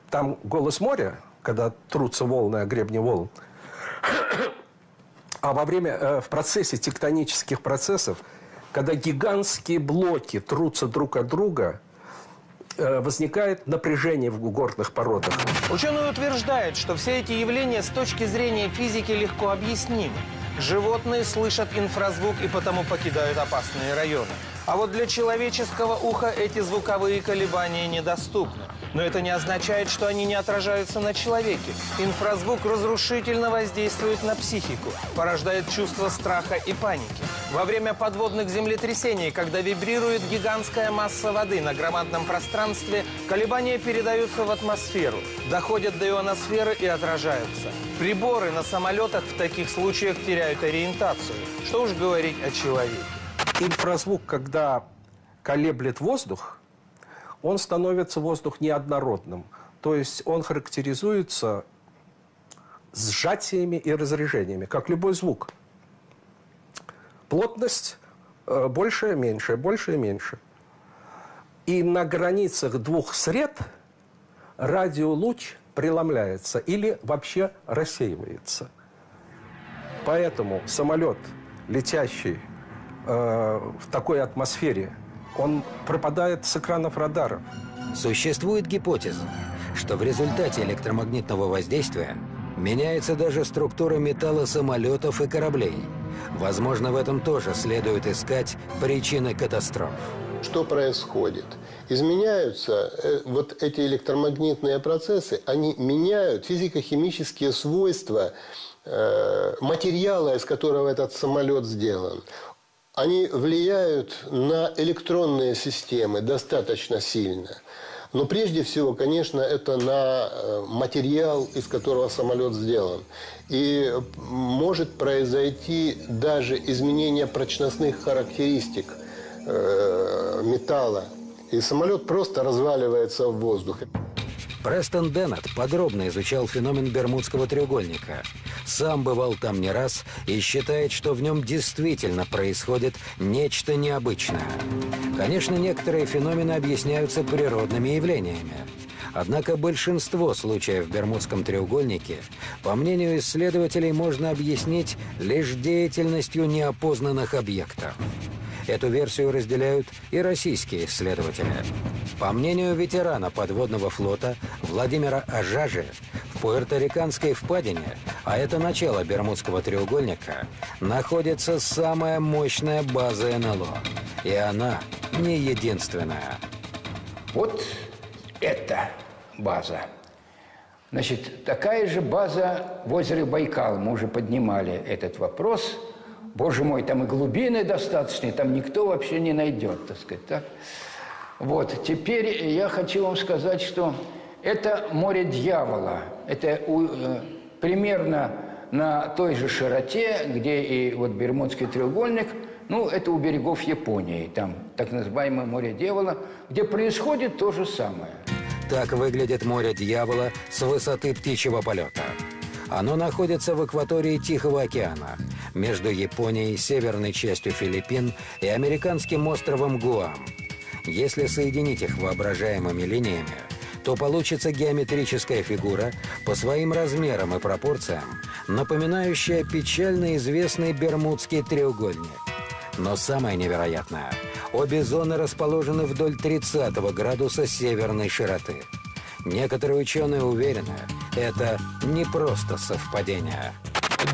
Там голос моря, когда трутся волны о гребне волн, а во время, э, в процессе тектонических процессов, когда гигантские блоки трутся друг от друга, э, возникает напряжение в горных породах. Ученые утверждают, что все эти явления с точки зрения физики легко объяснимы. Животные слышат инфразвук и потому покидают опасные районы. А вот для человеческого уха эти звуковые колебания недоступны. Но это не означает, что они не отражаются на человеке. Инфразвук разрушительно воздействует на психику, порождает чувство страха и паники. Во время подводных землетрясений, когда вибрирует гигантская масса воды на громадном пространстве, колебания передаются в атмосферу, доходят до ионосферы и отражаются. Приборы на самолетах в таких случаях теряют ориентацию. Что уж говорить о человеке. Инфразвук, когда колеблет воздух, он становится воздух неоднородным. То есть он характеризуется сжатиями и разрежениями, как любой звук. Плотность э, больше, меньше, больше и меньше. И на границах двух сред радиолуч преломляется или вообще рассеивается. Поэтому самолет, летящий э, в такой атмосфере, он пропадает с экранов радаров. Существует гипотеза, что в результате электромагнитного воздействия меняется даже структура металла самолетов и кораблей. Возможно, в этом тоже следует искать причины катастроф. Что происходит? Изменяются э, вот эти электромагнитные процессы, они меняют физико-химические свойства э, материала, из которого этот самолет сделан они влияют на электронные системы достаточно сильно. Но прежде всего, конечно, это на э, материал, из которого самолет сделан. И может произойти даже изменение прочностных характеристик э, металла. И самолет просто разваливается в воздухе. Престон Деннет подробно изучал феномен Бермудского треугольника. Сам бывал там не раз и считает, что в нем действительно происходит нечто необычное. Конечно, некоторые феномены объясняются природными явлениями. Однако большинство случаев в Бермудском треугольнике, по мнению исследователей, можно объяснить лишь деятельностью неопознанных объектов. Эту версию разделяют и российские исследователи. По мнению ветерана подводного флота Владимира Ажажи, в Пуэрториканской впадине, а это начало Бермудского треугольника, находится самая мощная база НЛО. И она не единственная. Вот это база. Значит, такая же база в озере Байкал. Мы уже поднимали этот вопрос – Боже мой, там и глубины достаточные, там никто вообще не найдет, так сказать. Так? Вот, теперь я хочу вам сказать, что это море дьявола. Это у, э, примерно на той же широте, где и вот Бермудский треугольник, ну, это у берегов Японии, там так называемое море дьявола, где происходит то же самое. Так выглядит море дьявола с высоты птичьего полета. Оно находится в акватории Тихого океана, между Японией, северной частью Филиппин и американским островом Гуам. Если соединить их воображаемыми линиями, то получится геометрическая фигура по своим размерам и пропорциям, напоминающая печально известный Бермудский треугольник. Но самое невероятное – обе зоны расположены вдоль 30 градуса северной широты – Некоторые ученые уверены, это не просто совпадение.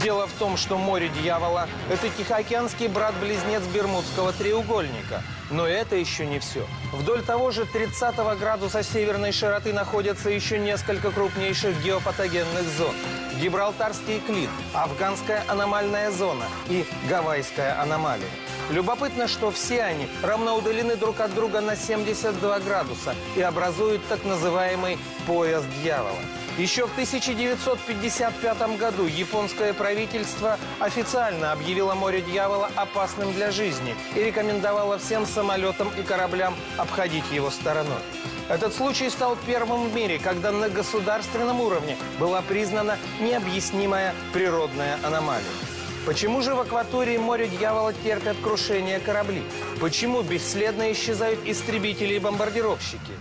Дело в том, что море дьявола – это Тихоокеанский брат-близнец Бермудского треугольника. Но это еще не все. Вдоль того же 30 градуса северной широты находятся еще несколько крупнейших геопатогенных зон. Гибралтарский клит, Афганская аномальная зона и Гавайская аномалия. Любопытно, что все они равно удалены друг от друга на 72 градуса и образуют так называемый пояс дьявола. Еще в 1955 году японское правительство официально объявило море дьявола опасным для жизни и рекомендовало всем самолетам и кораблям обходить его стороной. Этот случай стал первым в мире, когда на государственном уровне была признана необъяснимая природная аномалия. Почему же в акватории моря дьявола терпят крушение корабли? Почему бесследно исчезают истребители и бомбардировщики?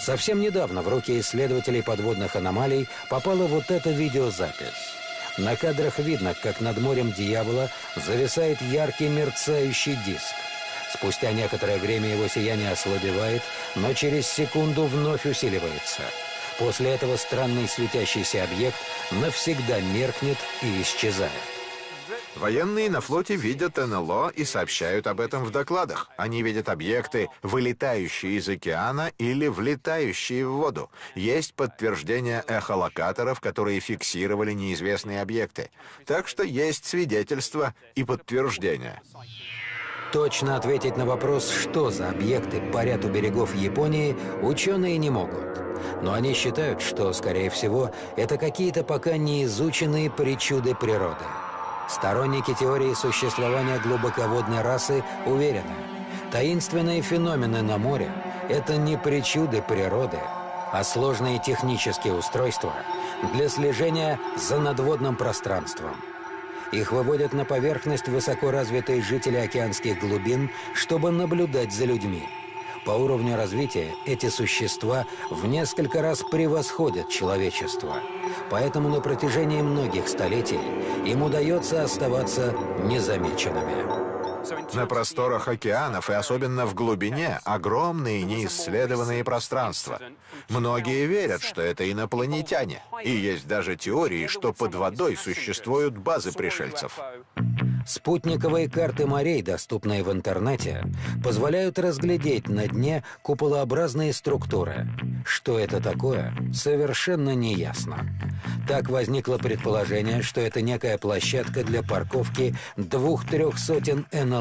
Совсем недавно в руки исследователей подводных аномалий попала вот эта видеозапись. На кадрах видно, как над морем дьявола зависает яркий мерцающий диск. Спустя некоторое время его сияние ослабевает, но через секунду вновь усиливается. После этого странный светящийся объект навсегда меркнет и исчезает. Военные на флоте видят НЛО и сообщают об этом в докладах. Они видят объекты, вылетающие из океана или влетающие в воду. Есть подтверждение эхолокаторов, которые фиксировали неизвестные объекты. Так что есть свидетельства и подтверждения. Точно ответить на вопрос, что за объекты парят у берегов Японии, ученые не могут. Но они считают, что, скорее всего, это какие-то пока не изученные причуды природы. Сторонники теории существования глубоководной расы уверены, таинственные феномены на море – это не причуды природы, а сложные технические устройства для слежения за надводным пространством. Их выводят на поверхность высокоразвитые жители океанских глубин, чтобы наблюдать за людьми – по уровню развития эти существа в несколько раз превосходят человечество. Поэтому на протяжении многих столетий им удается оставаться незамеченными. На просторах океанов и особенно в глубине огромные неисследованные пространства. Многие верят, что это инопланетяне. И есть даже теории, что под водой существуют базы пришельцев. Спутниковые карты морей, доступные в интернете, позволяют разглядеть на дне куполообразные структуры. Что это такое, совершенно неясно. Так возникло предположение, что это некая площадка для парковки двух-трех сотен НЛО.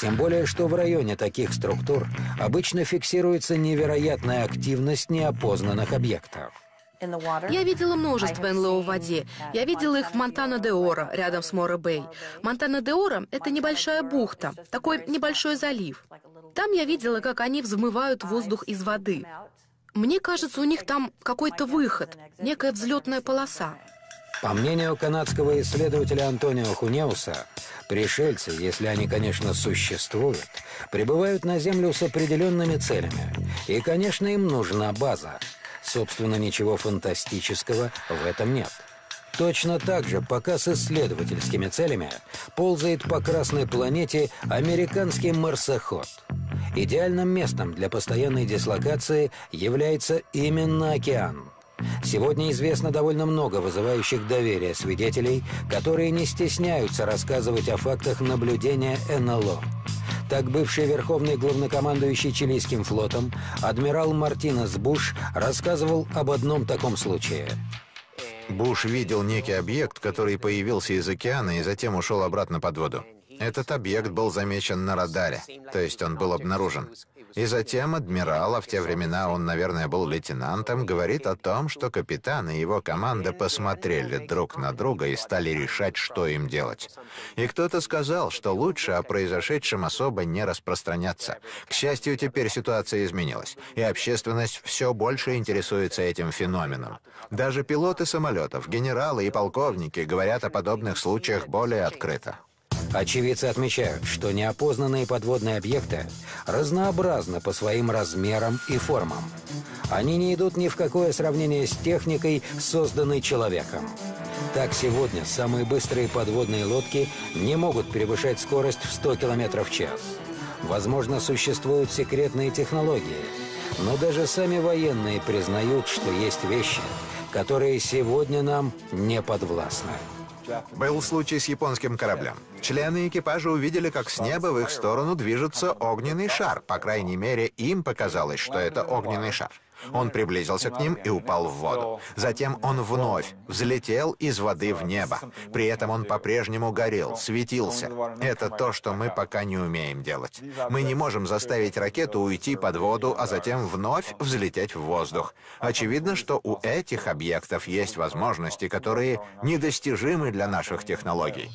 Тем более, что в районе таких структур обычно фиксируется невероятная активность неопознанных объектов. Я видела множество НЛО в воде. Я видела их в Монтана-де-Оро, рядом с Мора-Бэй. Монтана-де-Оро — это небольшая бухта, такой небольшой залив. Там я видела, как они взмывают воздух из воды. Мне кажется, у них там какой-то выход, некая взлетная полоса. По мнению канадского исследователя Антонио Хунеуса, пришельцы, если они, конечно, существуют, прибывают на Землю с определенными целями. И, конечно, им нужна база. Собственно, ничего фантастического в этом нет. Точно так же, пока с исследовательскими целями ползает по Красной планете американский марсоход. Идеальным местом для постоянной дислокации является именно океан. Сегодня известно довольно много вызывающих доверие свидетелей, которые не стесняются рассказывать о фактах наблюдения НЛО. Так бывший верховный главнокомандующий Чилийским флотом адмирал Мартинес Буш рассказывал об одном таком случае. Буш видел некий объект, который появился из океана и затем ушел обратно под воду. Этот объект был замечен на радаре, то есть он был обнаружен. И затем адмирал, а в те времена он, наверное, был лейтенантом, говорит о том, что капитан и его команда посмотрели друг на друга и стали решать, что им делать. И кто-то сказал, что лучше о произошедшем особо не распространяться. К счастью, теперь ситуация изменилась, и общественность все больше интересуется этим феноменом. Даже пилоты самолетов, генералы и полковники говорят о подобных случаях более открыто. Очевидцы отмечают, что неопознанные подводные объекты разнообразны по своим размерам и формам. Они не идут ни в какое сравнение с техникой, созданной человеком. Так сегодня самые быстрые подводные лодки не могут превышать скорость в 100 км в час. Возможно, существуют секретные технологии, но даже сами военные признают, что есть вещи, которые сегодня нам не подвластны. Был случай с японским кораблем. Члены экипажа увидели, как с неба в их сторону движется огненный шар. По крайней мере, им показалось, что это огненный шар. Он приблизился к ним и упал в воду. Затем он вновь взлетел из воды в небо. При этом он по-прежнему горел, светился. Это то, что мы пока не умеем делать. Мы не можем заставить ракету уйти под воду, а затем вновь взлететь в воздух. Очевидно, что у этих объектов есть возможности, которые недостижимы для наших технологий.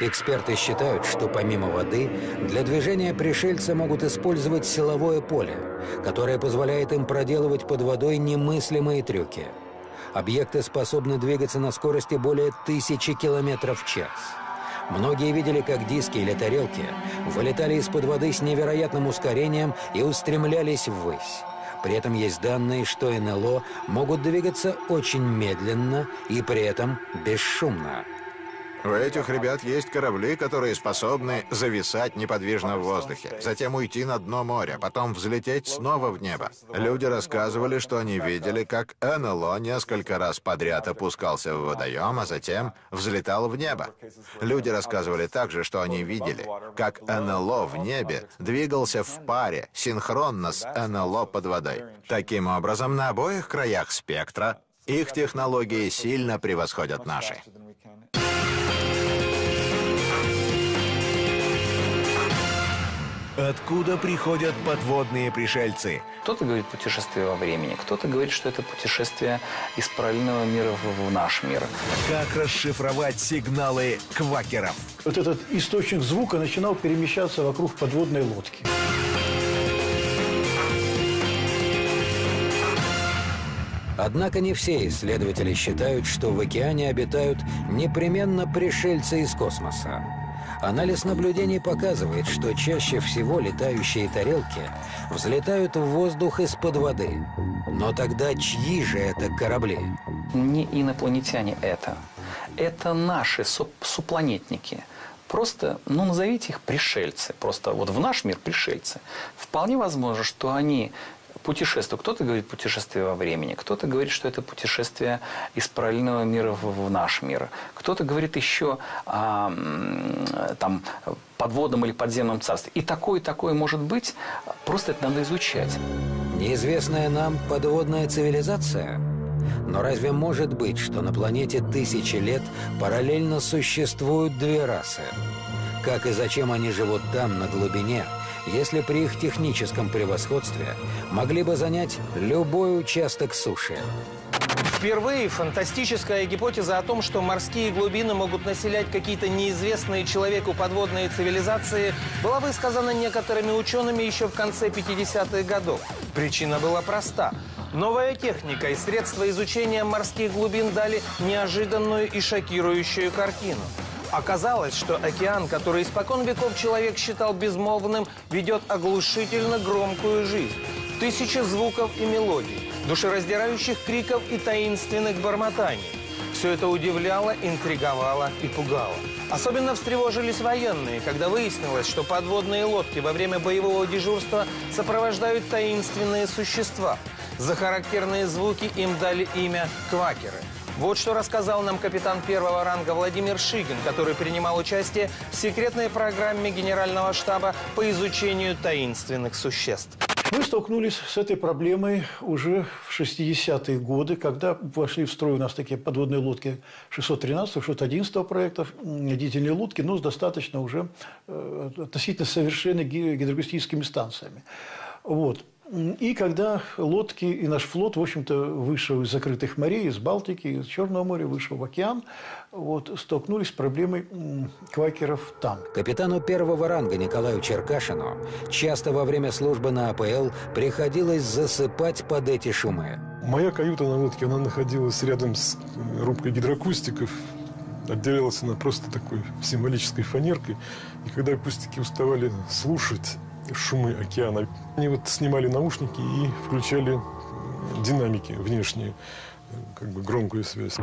Эксперты считают, что помимо воды для движения пришельцы могут использовать силовое поле, которое позволяет им проделывать под водой немыслимые трюки. Объекты способны двигаться на скорости более тысячи километров в час. Многие видели, как диски или тарелки вылетали из-под воды с невероятным ускорением и устремлялись ввысь. При этом есть данные, что НЛО могут двигаться очень медленно и при этом бесшумно. У этих ребят есть корабли, которые способны зависать неподвижно в воздухе, затем уйти на дно моря, потом взлететь снова в небо. Люди рассказывали, что они видели, как НЛО несколько раз подряд опускался в водоем, а затем взлетал в небо. Люди рассказывали также, что они видели, как НЛО в небе двигался в паре, синхронно с НЛО под водой. Таким образом, на обоих краях спектра их технологии сильно превосходят наши. Откуда приходят подводные пришельцы? Кто-то говорит путешествие во времени, кто-то говорит, что это путешествие из параллельного мира в, в наш мир. Как расшифровать сигналы квакеров? Вот этот источник звука начинал перемещаться вокруг подводной лодки. Однако не все исследователи считают, что в океане обитают непременно пришельцы из космоса. Анализ наблюдений показывает, что чаще всего летающие тарелки взлетают в воздух из-под воды. Но тогда чьи же это корабли? Не инопланетяне это. Это наши суп супланетники. Просто, ну, назовите их пришельцы. Просто вот в наш мир пришельцы. Вполне возможно, что они путешествие. Кто-то говорит путешествие во времени, кто-то говорит, что это путешествие из параллельного мира в, в наш мир. Кто-то говорит еще о там, подводном или подземном царстве. И такое, и такое может быть, просто это надо изучать. Неизвестная нам подводная цивилизация? Но разве может быть, что на планете тысячи лет параллельно существуют две расы? Как и зачем они живут там, на глубине – если при их техническом превосходстве могли бы занять любой участок суши. Впервые фантастическая гипотеза о том, что морские глубины могут населять какие-то неизвестные человеку подводные цивилизации, была высказана некоторыми учеными еще в конце 50-х годов. Причина была проста. Новая техника и средства изучения морских глубин дали неожиданную и шокирующую картину. Оказалось, что океан, который испокон веков человек считал безмолвным, ведет оглушительно громкую жизнь. Тысячи звуков и мелодий, душераздирающих криков и таинственных бормотаний. Все это удивляло, интриговало и пугало. Особенно встревожились военные, когда выяснилось, что подводные лодки во время боевого дежурства сопровождают таинственные существа. За характерные звуки им дали имя «квакеры». Вот что рассказал нам капитан первого ранга Владимир Шигин, который принимал участие в секретной программе Генерального штаба по изучению таинственных существ. Мы столкнулись с этой проблемой уже в 60-е годы, когда вошли в строй у нас такие подводные лодки 613-611 проектов, дизельные лодки, но с достаточно уже э, относительно совершенными гидроакустическими станциями. Вот. И когда лодки и наш флот, в общем-то, вышел из закрытых морей, из Балтики, из Черного моря, вышел в океан, вот, столкнулись с проблемой квакеров там. Капитану первого ранга Николаю Черкашину часто во время службы на АПЛ приходилось засыпать под эти шумы. Моя каюта на лодке, она находилась рядом с рубкой гидрокустиков. Отделялась она просто такой символической фанеркой. И когда акустики уставали слушать шумы океана. Они вот снимали наушники и включали динамики внешние как бы громкую связь.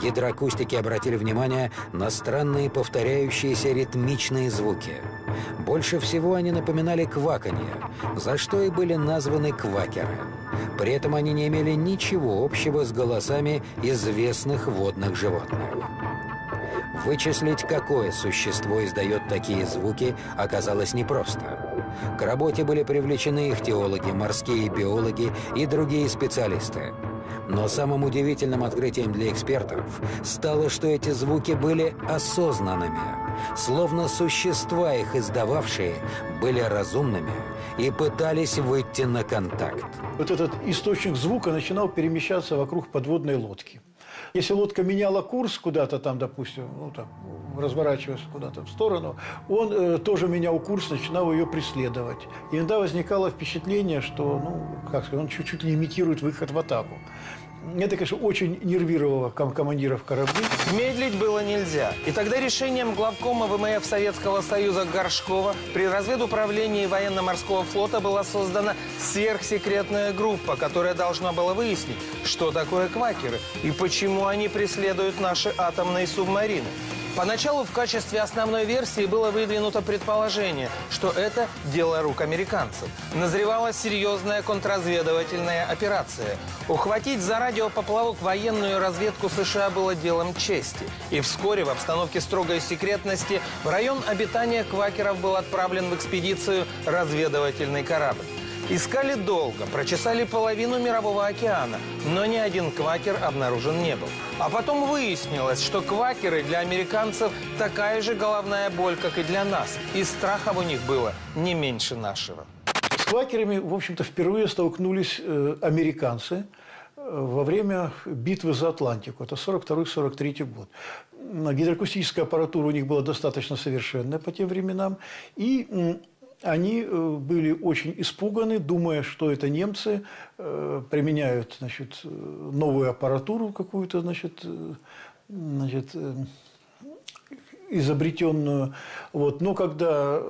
Гидроакустики обратили внимание на странные повторяющиеся ритмичные звуки. Больше всего они напоминали кваканье, за что и были названы квакеры. При этом они не имели ничего общего с голосами известных водных животных. Вычислить, какое существо издает такие звуки, оказалось непросто. К работе были привлечены их теологи, морские биологи и другие специалисты. Но самым удивительным открытием для экспертов стало, что эти звуки были осознанными, словно существа, их издававшие, были разумными и пытались выйти на контакт. Вот этот источник звука начинал перемещаться вокруг подводной лодки. Если лодка меняла курс куда-то там, допустим, ну, там, разворачиваясь куда-то в сторону, он э, тоже менял курс, начинал ее преследовать. И иногда возникало впечатление, что, ну, как сказать, он чуть-чуть не имитирует выход в атаку. Это, конечно, очень нервировало ком командиров кораблей. Медлить было нельзя. И тогда решением главкома ВМФ Советского Союза Горшкова при разведуправлении военно-морского флота была создана сверхсекретная группа, которая должна была выяснить, что такое квакеры и почему они преследуют наши атомные субмарины. Поначалу в качестве основной версии было выдвинуто предположение, что это дело рук американцев. Назревала серьезная контрразведывательная операция. Ухватить за радиопоплавок военную разведку США было делом чести. И вскоре в обстановке строгой секретности в район обитания квакеров был отправлен в экспедицию разведывательный корабль. Искали долго, прочесали половину Мирового океана, но ни один квакер обнаружен не был. А потом выяснилось, что квакеры для американцев такая же головная боль, как и для нас. И страхов у них было не меньше нашего. С квакерами, в общем-то, впервые столкнулись э, американцы э, во время битвы за Атлантику. Это 42-43 год. Гидроакустическая аппаратура у них была достаточно совершенная по тем временам. И они э, были очень испуганы, думая, что это немцы э, применяют значит, э, новую аппаратуру какую-то, значит, значит, изобретенную. Вот. Но когда,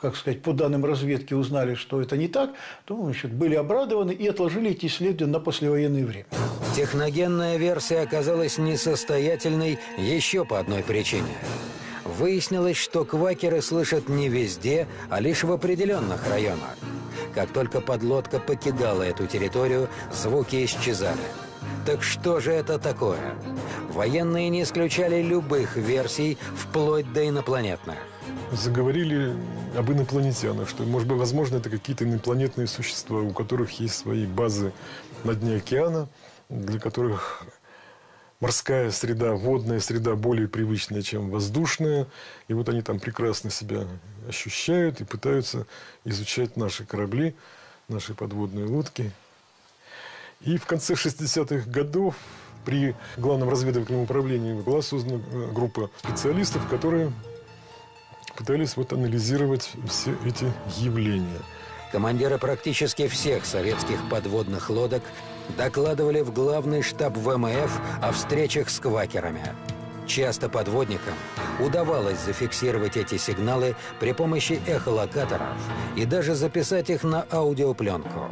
как сказать, по данным разведки узнали, что это не так, то значит, были обрадованы и отложили эти исследования на послевоенное время. Техногенная версия оказалась несостоятельной еще по одной причине – Выяснилось, что квакеры слышат не везде, а лишь в определенных районах. Как только подлодка покидала эту территорию, звуки исчезали. Так что же это такое? Военные не исключали любых версий, вплоть до инопланетных. Заговорили об инопланетянах, что, может быть, возможно, это какие-то инопланетные существа, у которых есть свои базы на дне океана, для которых морская среда, водная среда более привычная, чем воздушная. И вот они там прекрасно себя ощущают и пытаются изучать наши корабли, наши подводные лодки. И в конце 60-х годов при Главном разведывательном управлении была создана э, группа специалистов, которые пытались вот анализировать все эти явления. Командиры практически всех советских подводных лодок докладывали в главный штаб ВМФ о встречах с квакерами. Часто подводникам удавалось зафиксировать эти сигналы при помощи эхолокаторов и даже записать их на аудиопленку.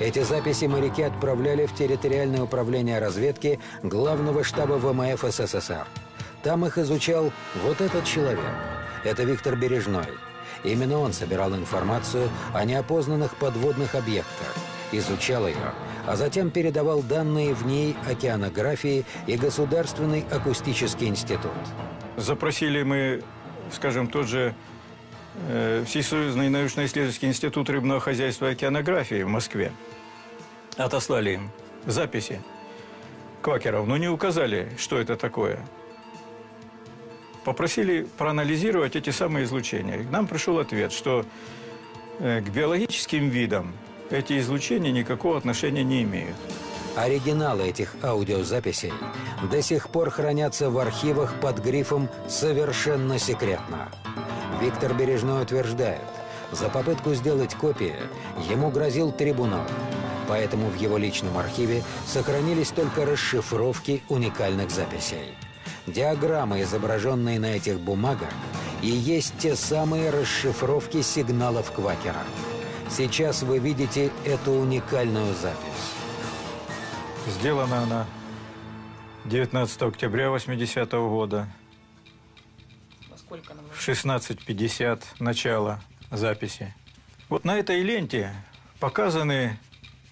Эти записи моряки отправляли в территориальное управление разведки главного штаба ВМФ СССР. Там их изучал вот этот человек. Это Виктор Бережной. Именно он собирал информацию о неопознанных подводных объектах, изучал ее а затем передавал данные в ней океанографии и Государственный акустический институт. Запросили мы, скажем, тот же э, Всесоюзный научно-исследовательский институт рыбного хозяйства и океанографии в Москве. Отослали им записи квакеров, но не указали, что это такое. Попросили проанализировать эти самые излучения. Нам пришел ответ, что э, к биологическим видам эти излучения никакого отношения не имеют. Оригиналы этих аудиозаписей до сих пор хранятся в архивах под грифом «Совершенно секретно». Виктор Бережной утверждает, за попытку сделать копии ему грозил трибунал. Поэтому в его личном архиве сохранились только расшифровки уникальных записей. Диаграммы, изображенные на этих бумагах, и есть те самые расшифровки сигналов Квакера – Сейчас вы видите эту уникальную запись. Сделана она 19 октября 80 -го года. В 16.50 начало записи. Вот на этой ленте показаны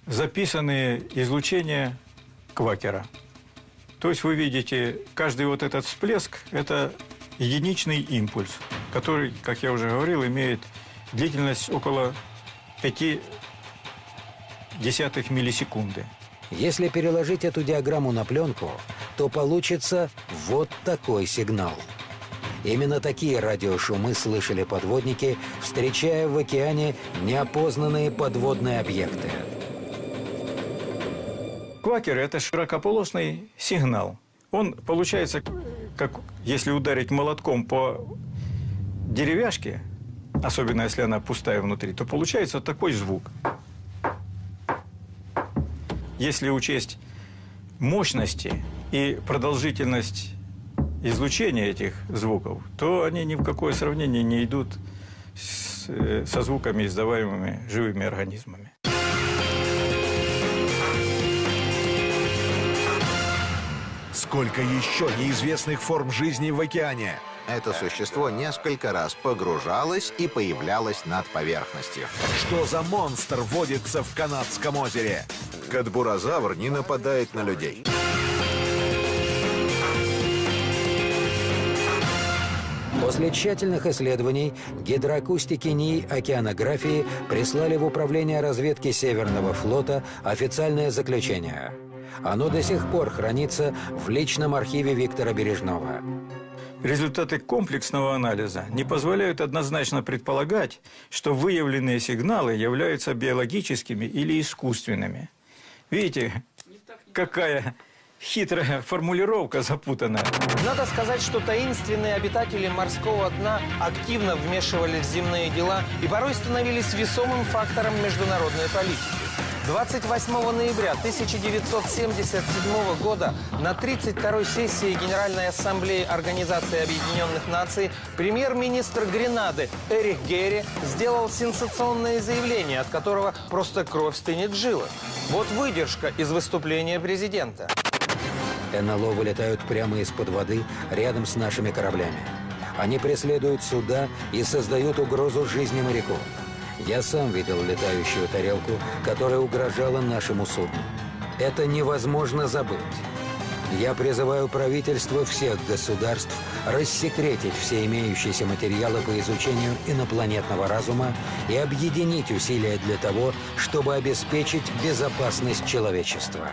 записанные излучения квакера. То есть вы видите, каждый вот этот всплеск – это единичный импульс, который, как я уже говорил, имеет длительность около 5 десятых миллисекунды. Если переложить эту диаграмму на пленку, то получится вот такой сигнал. Именно такие радиошумы слышали подводники, встречая в океане неопознанные подводные объекты. Квакер – это широкополосный сигнал. Он получается, как если ударить молотком по деревяшке, особенно если она пустая внутри, то получается такой звук. Если учесть мощности и продолжительность излучения этих звуков, то они ни в какое сравнение не идут с, э, со звуками, издаваемыми живыми организмами. Сколько еще неизвестных форм жизни в океане? Это существо несколько раз погружалось и появлялось над поверхностью. Что за монстр водится в Канадском озере? Кадбуразавр не нападает на людей. После тщательных исследований гидроакустики НИИ океанографии прислали в Управление разведки Северного флота официальное заключение. Оно до сих пор хранится в личном архиве Виктора Бережного. Результаты комплексного анализа не позволяют однозначно предполагать, что выявленные сигналы являются биологическими или искусственными. Видите, какая хитрая формулировка запутанная. Надо сказать, что таинственные обитатели морского дна активно вмешивались в земные дела и порой становились весомым фактором международной политики. 28 ноября 1977 года на 32-й сессии Генеральной Ассамблеи Организации Объединенных Наций премьер-министр Гренады Эрих Герри сделал сенсационное заявление, от которого просто кровь стынет в жилах. Вот выдержка из выступления президента. НЛО вылетают прямо из-под воды рядом с нашими кораблями. Они преследуют суда и создают угрозу жизни моряков. Я сам видел летающую тарелку, которая угрожала нашему судну. Это невозможно забыть. Я призываю правительство всех государств рассекретить все имеющиеся материалы по изучению инопланетного разума и объединить усилия для того, чтобы обеспечить безопасность человечества.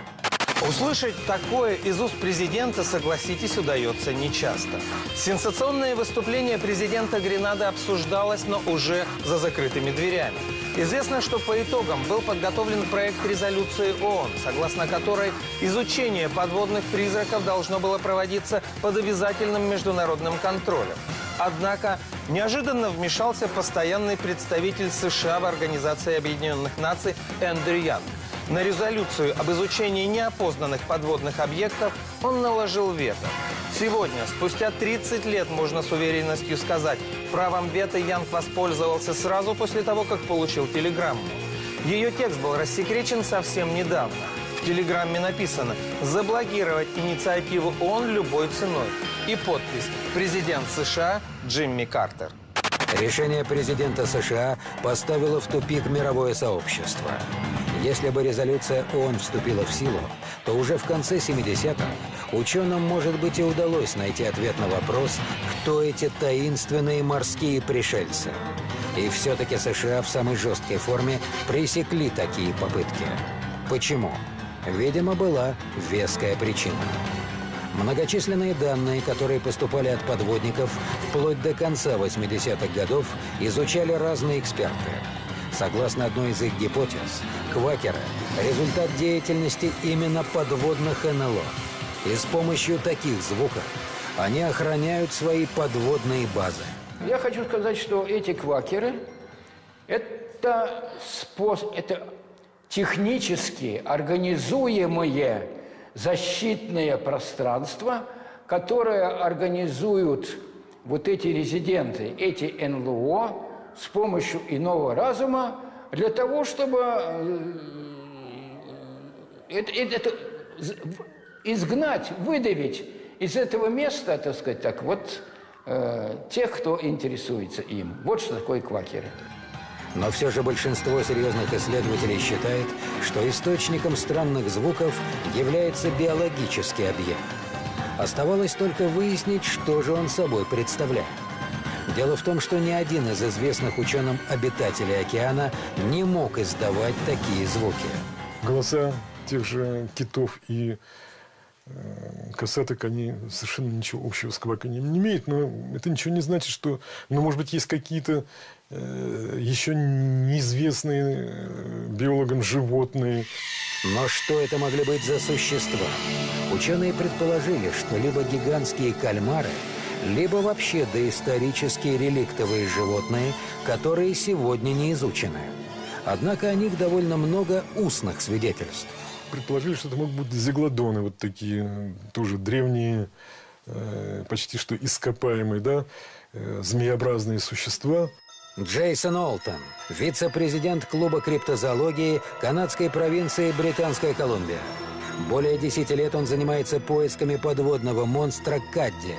Услышать такое из уст президента, согласитесь, удается нечасто. Сенсационное выступление президента Гренады обсуждалось, но уже за закрытыми дверями. Известно, что по итогам был подготовлен проект резолюции ООН, согласно которой изучение подводных призраков должно было проводиться под обязательным международным контролем. Однако неожиданно вмешался постоянный представитель США в Организации Объединенных Наций Эндрю Янг. На резолюцию об изучении неопознанных подводных объектов он наложил вето. Сегодня, спустя 30 лет, можно с уверенностью сказать, правом вето Янг воспользовался сразу после того, как получил телеграмму. Ее текст был рассекречен совсем недавно. В телеграмме написано «Заблокировать инициативу ООН любой ценой». И подпись «Президент США Джимми Картер». Решение президента США поставило в тупик мировое сообщество. Если бы резолюция ООН вступила в силу, то уже в конце 70-х ученым, может быть, и удалось найти ответ на вопрос, кто эти таинственные морские пришельцы. И все-таки США в самой жесткой форме пресекли такие попытки. Почему? Видимо, была веская причина. Многочисленные данные, которые поступали от подводников вплоть до конца 80-х годов, изучали разные эксперты. Согласно одной из их гипотез, квакеры – результат деятельности именно подводных НЛО. И с помощью таких звуков они охраняют свои подводные базы. Я хочу сказать, что эти квакеры – это, способ, это технически организуемые защитное пространство, которое организуют вот эти резиденты, эти НЛО с помощью иного разума для того, чтобы это, это, изгнать, выдавить из этого места, так сказать, так вот, э, тех, кто интересуется им. Вот что такое квакеры. Но все же большинство серьезных исследователей считает, что источником странных звуков является биологический объект. Оставалось только выяснить, что же он собой представляет. Дело в том, что ни один из известных ученым обитателей океана не мог издавать такие звуки. Голоса тех же китов и э, касаток, они совершенно ничего общего с кваканием не имеют, но это ничего не значит, что, ну, может быть, есть какие-то э, еще неизвестные э, биологам животные. Но что это могли быть за существа? Ученые предположили, что либо гигантские кальмары, либо вообще доисторические реликтовые животные, которые сегодня не изучены. Однако о них довольно много устных свидетельств. предположили, что это могут быть зиглодоны, вот такие тоже древние, э, почти что ископаемые, да, э, змееобразные существа. Джейсон Олтон, вице-президент клуба криптозоологии канадской провинции Британская Колумбия. Более десяти лет он занимается поисками подводного монстра Кадди.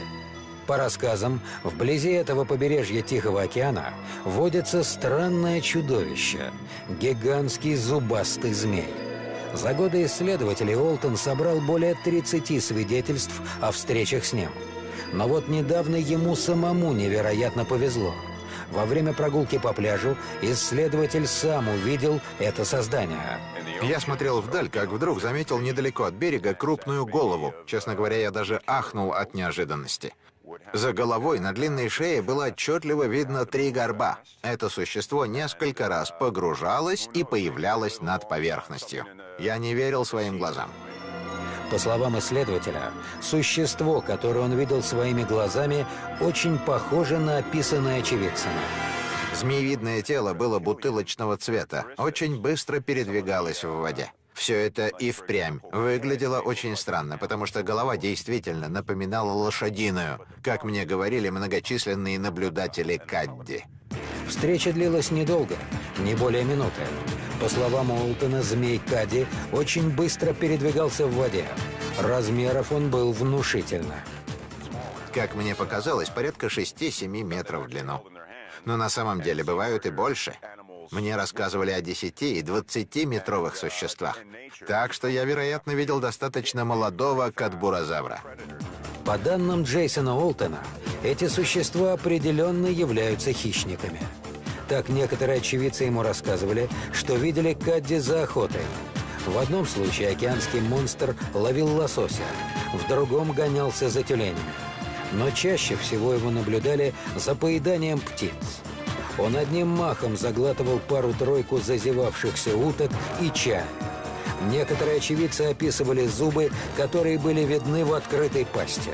По рассказам, вблизи этого побережья Тихого океана водится странное чудовище – гигантский зубастый змей. За годы исследователей Олтон собрал более 30 свидетельств о встречах с ним. Но вот недавно ему самому невероятно повезло. Во время прогулки по пляжу исследователь сам увидел это создание. Я смотрел вдаль, как вдруг заметил недалеко от берега крупную голову. Честно говоря, я даже ахнул от неожиданности. За головой на длинной шее было отчетливо видно три горба. Это существо несколько раз погружалось и появлялось над поверхностью. Я не верил своим глазам. По словам исследователя, существо, которое он видел своими глазами, очень похоже на описанное очевидцами. Змеевидное тело было бутылочного цвета, очень быстро передвигалось в воде. Все это и впрямь выглядело очень странно, потому что голова действительно напоминала лошадиную, как мне говорили многочисленные наблюдатели Кадди. Встреча длилась недолго, не более минуты. По словам Уолтона, змей Кадди очень быстро передвигался в воде. Размеров он был внушительно. Как мне показалось, порядка 6-7 метров в длину. Но на самом деле бывают и больше. Мне рассказывали о 10 и 20-метровых существах. Так что я, вероятно, видел достаточно молодого катбуразавра. По данным Джейсона Олтона, эти существа определенно являются хищниками. Так некоторые очевидцы ему рассказывали, что видели Кадди за охотой. В одном случае океанский монстр ловил лосося, в другом гонялся за тюленями. Но чаще всего его наблюдали за поеданием птиц. Он одним махом заглатывал пару-тройку зазевавшихся уток и чай. Некоторые очевидцы описывали зубы, которые были видны в открытой пасти.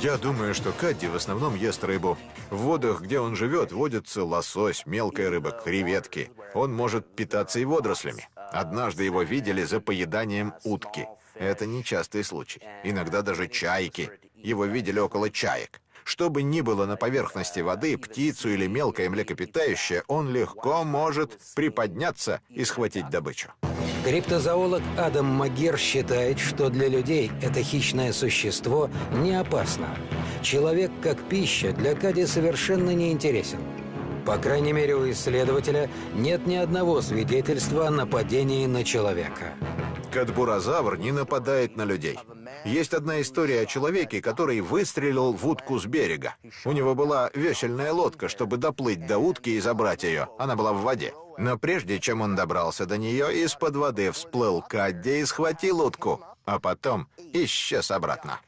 Я думаю, что Кадди в основном ест рыбу. В водах, где он живет, водится лосось, мелкая рыба, креветки. Он может питаться и водорослями. Однажды его видели за поеданием утки. Это нечастый случай. Иногда даже чайки. Его видели около чаек. Что бы ни было на поверхности воды, птицу или мелкое млекопитающее, он легко может приподняться и схватить добычу. Криптозоолог Адам Магер считает, что для людей это хищное существо не опасно. Человек как пища для Кади совершенно не интересен. По крайней мере, у исследователя нет ни одного свидетельства о нападении на человека. Катбуразавр не нападает на людей. Есть одна история о человеке, который выстрелил в утку с берега. У него была весельная лодка, чтобы доплыть до утки и забрать ее. Она была в воде. Но прежде чем он добрался до нее, из-под воды всплыл Кадди и схватил утку, а потом исчез обратно.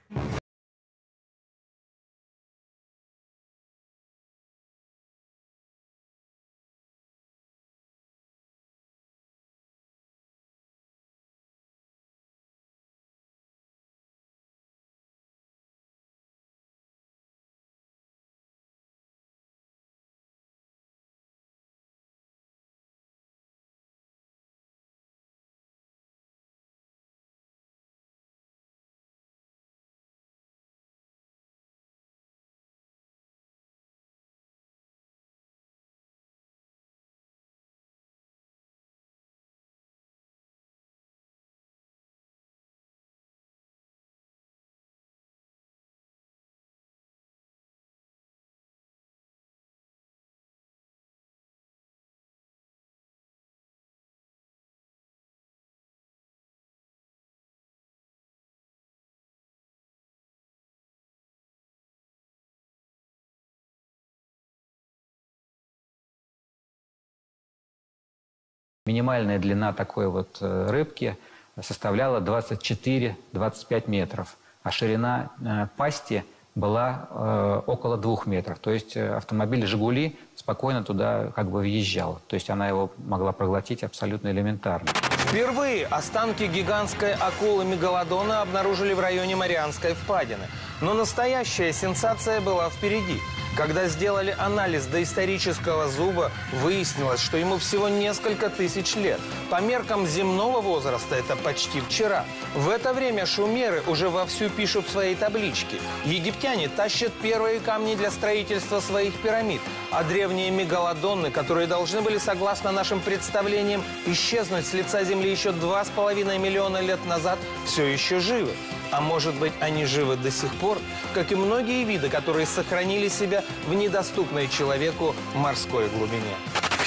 Минимальная длина такой вот э, рыбки составляла 24-25 метров, а ширина э, пасти была э, около двух метров. То есть автомобиль «Жигули» спокойно туда как бы въезжал. То есть она его могла проглотить абсолютно элементарно. Впервые останки гигантской акулы Мегалодона обнаружили в районе Марианской впадины. Но настоящая сенсация была впереди. Когда сделали анализ доисторического зуба, выяснилось, что ему всего несколько тысяч лет. По меркам земного возраста это почти вчера. В это время шумеры уже вовсю пишут свои таблички. Египтяне тащат первые камни для строительства своих пирамид. А древние мегалодонны, которые должны были, согласно нашим представлениям, исчезнуть с лица Земли еще два с половиной миллиона лет назад, все еще живы. А может быть, они живы до сих пор, как и многие виды, которые сохранили себя в недоступной человеку морской глубине.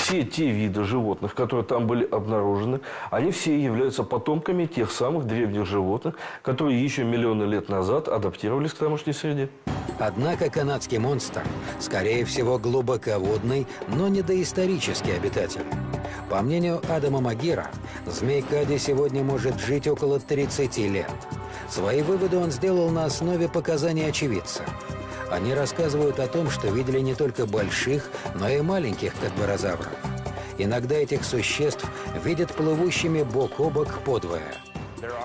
Все те виды животных, которые там были обнаружены, они все являются потомками тех самых древних животных, которые еще миллионы лет назад адаптировались к тамошней среде. Однако канадский монстр, скорее всего, глубоководный, но не доисторический обитатель. По мнению Адама Магира, змей Кади сегодня может жить около 30 лет. Свои выводы он сделал на основе показаний очевидцев. Они рассказывают о том, что видели не только больших, но и маленьких катбарозавров. Иногда этих существ видят плывущими бок о бок подвое.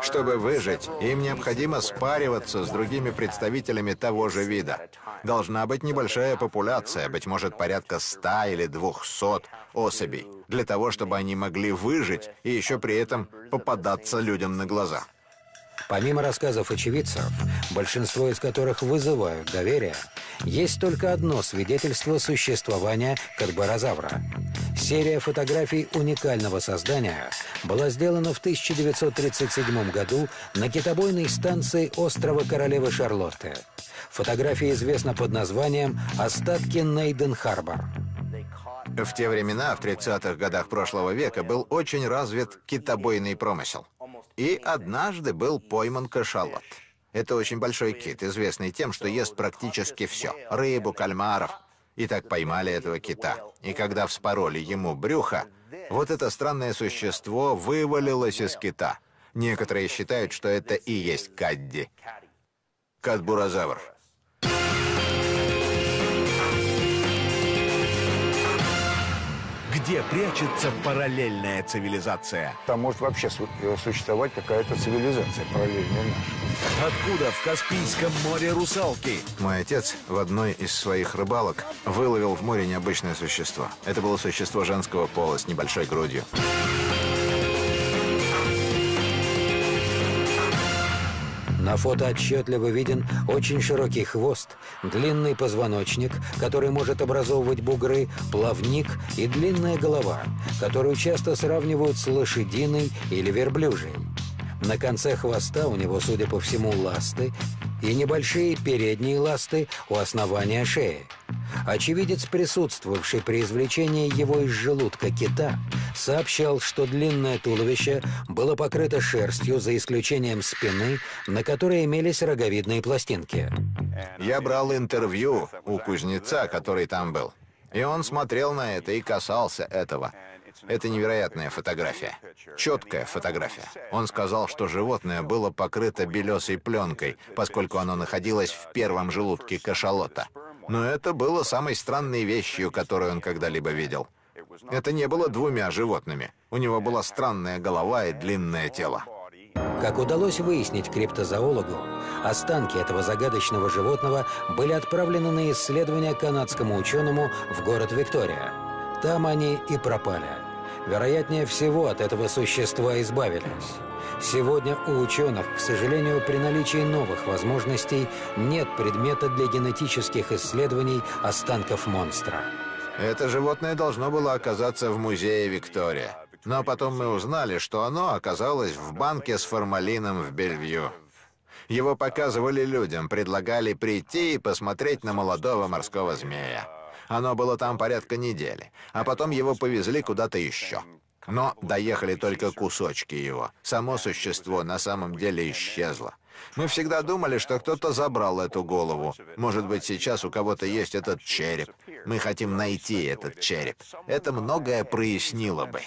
Чтобы выжить, им необходимо спариваться с другими представителями того же вида. Должна быть небольшая популяция, быть может, порядка ста или двухсот особей, для того, чтобы они могли выжить и еще при этом попадаться людям на глаза. Помимо рассказов очевидцев, большинство из которых вызывают доверие, есть только одно свидетельство существования карборозавра. Серия фотографий уникального создания была сделана в 1937 году на китобойной станции острова Королевы Шарлотты. Фотография известна под названием «Остатки Нейден-Харбор». В те времена, в 30-х годах прошлого века, был очень развит китобойный промысел. И однажды был пойман кашалот. Это очень большой кит, известный тем, что ест практически все. Рыбу, кальмаров. И так поймали этого кита. И когда вспороли ему брюхо, вот это странное существо вывалилось из кита. Некоторые считают, что это и есть кадди. Кадбурозавр. Где прячется параллельная цивилизация? Там может вообще э, существовать какая-то цивилизация параллельная нашей. Откуда в Каспийском море русалки? Мой отец в одной из своих рыбалок выловил в море необычное существо. Это было существо женского пола с небольшой грудью. На фото отчетливо виден очень широкий хвост, длинный позвоночник, который может образовывать бугры, плавник и длинная голова, которую часто сравнивают с лошадиной или верблюжьей. На конце хвоста у него, судя по всему, ласты и небольшие передние ласты у основания шеи. Очевидец, присутствовавший при извлечении его из желудка кита, сообщал, что длинное туловище было покрыто шерстью за исключением спины, на которой имелись роговидные пластинки. Я брал интервью у кузнеца, который там был. И он смотрел на это и касался этого. Это невероятная фотография. Четкая фотография. Он сказал, что животное было покрыто белесой пленкой, поскольку оно находилось в первом желудке кашалота. Но это было самой странной вещью, которую он когда-либо видел. Это не было двумя животными. У него была странная голова и длинное тело. Как удалось выяснить криптозоологу, останки этого загадочного животного были отправлены на исследование канадскому ученому в город Виктория. Там они и пропали. Вероятнее всего, от этого существа избавились. Сегодня у ученых, к сожалению, при наличии новых возможностей нет предмета для генетических исследований останков монстра. Это животное должно было оказаться в музее Виктория. Но потом мы узнали, что оно оказалось в банке с формалином в Бельвью. Его показывали людям, предлагали прийти и посмотреть на молодого морского змея. Оно было там порядка недели, а потом его повезли куда-то еще. Но доехали только кусочки его. Само существо на самом деле исчезло. Мы всегда думали, что кто-то забрал эту голову. Может быть, сейчас у кого-то есть этот череп. Мы хотим найти этот череп. Это многое прояснило бы.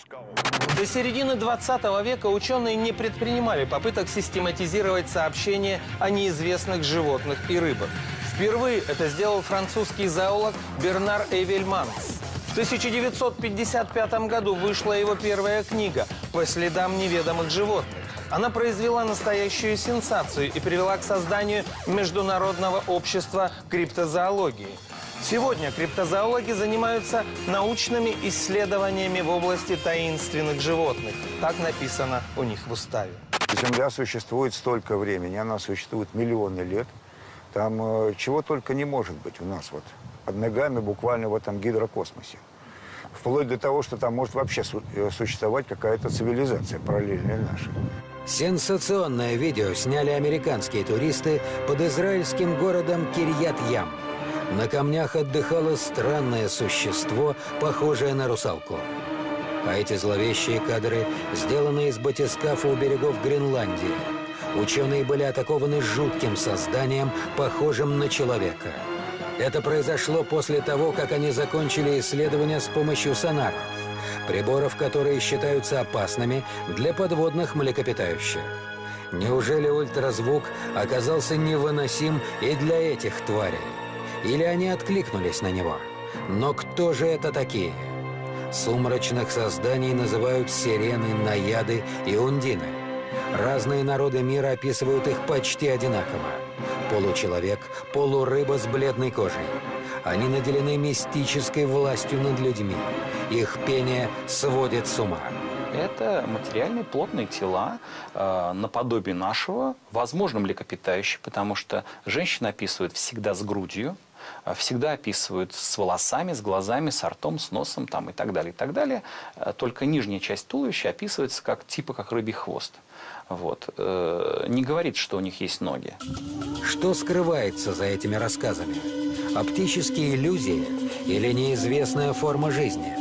До середины 20 века ученые не предпринимали попыток систематизировать сообщения о неизвестных животных и рыбах. Впервые это сделал французский зоолог Бернар Эвельманс. В 1955 году вышла его первая книга по следам неведомых животных. Она произвела настоящую сенсацию и привела к созданию Международного общества криптозоологии. Сегодня криптозоологи занимаются научными исследованиями в области таинственных животных. Так написано у них в уставе. Земля существует столько времени, она существует миллионы лет. Там э, чего только не может быть у нас вот под ногами буквально в этом гидрокосмосе. Вплоть до того, что там может вообще э, существовать какая-то цивилизация параллельная нашей. Сенсационное видео сняли американские туристы под израильским городом Кирьят-Ям. На камнях отдыхало странное существо, похожее на русалку. А эти зловещие кадры сделаны из батискафа у берегов Гренландии. Ученые были атакованы жутким созданием, похожим на человека. Это произошло после того, как они закончили исследования с помощью сонаров, приборов, которые считаются опасными для подводных млекопитающих. Неужели ультразвук оказался невыносим и для этих тварей? Или они откликнулись на него? Но кто же это такие? Сумрачных созданий называют сирены, наяды и ундины. Разные народы мира описывают их почти одинаково. Получеловек, полурыба с бледной кожей. Они наделены мистической властью над людьми. Их пение сводит с ума. Это материальные плотные тела э, наподобие нашего, возможно, млекопитающие, потому что женщина описывает всегда с грудью, э, всегда описывают с волосами, с глазами, с ртом, с носом там, и так далее, и так далее. Э, только нижняя часть туловища описывается как типа как рыбий хвост. Вот. Э, не говорит, что у них есть ноги. Что скрывается за этими рассказами? Оптические иллюзии или неизвестная форма жизни?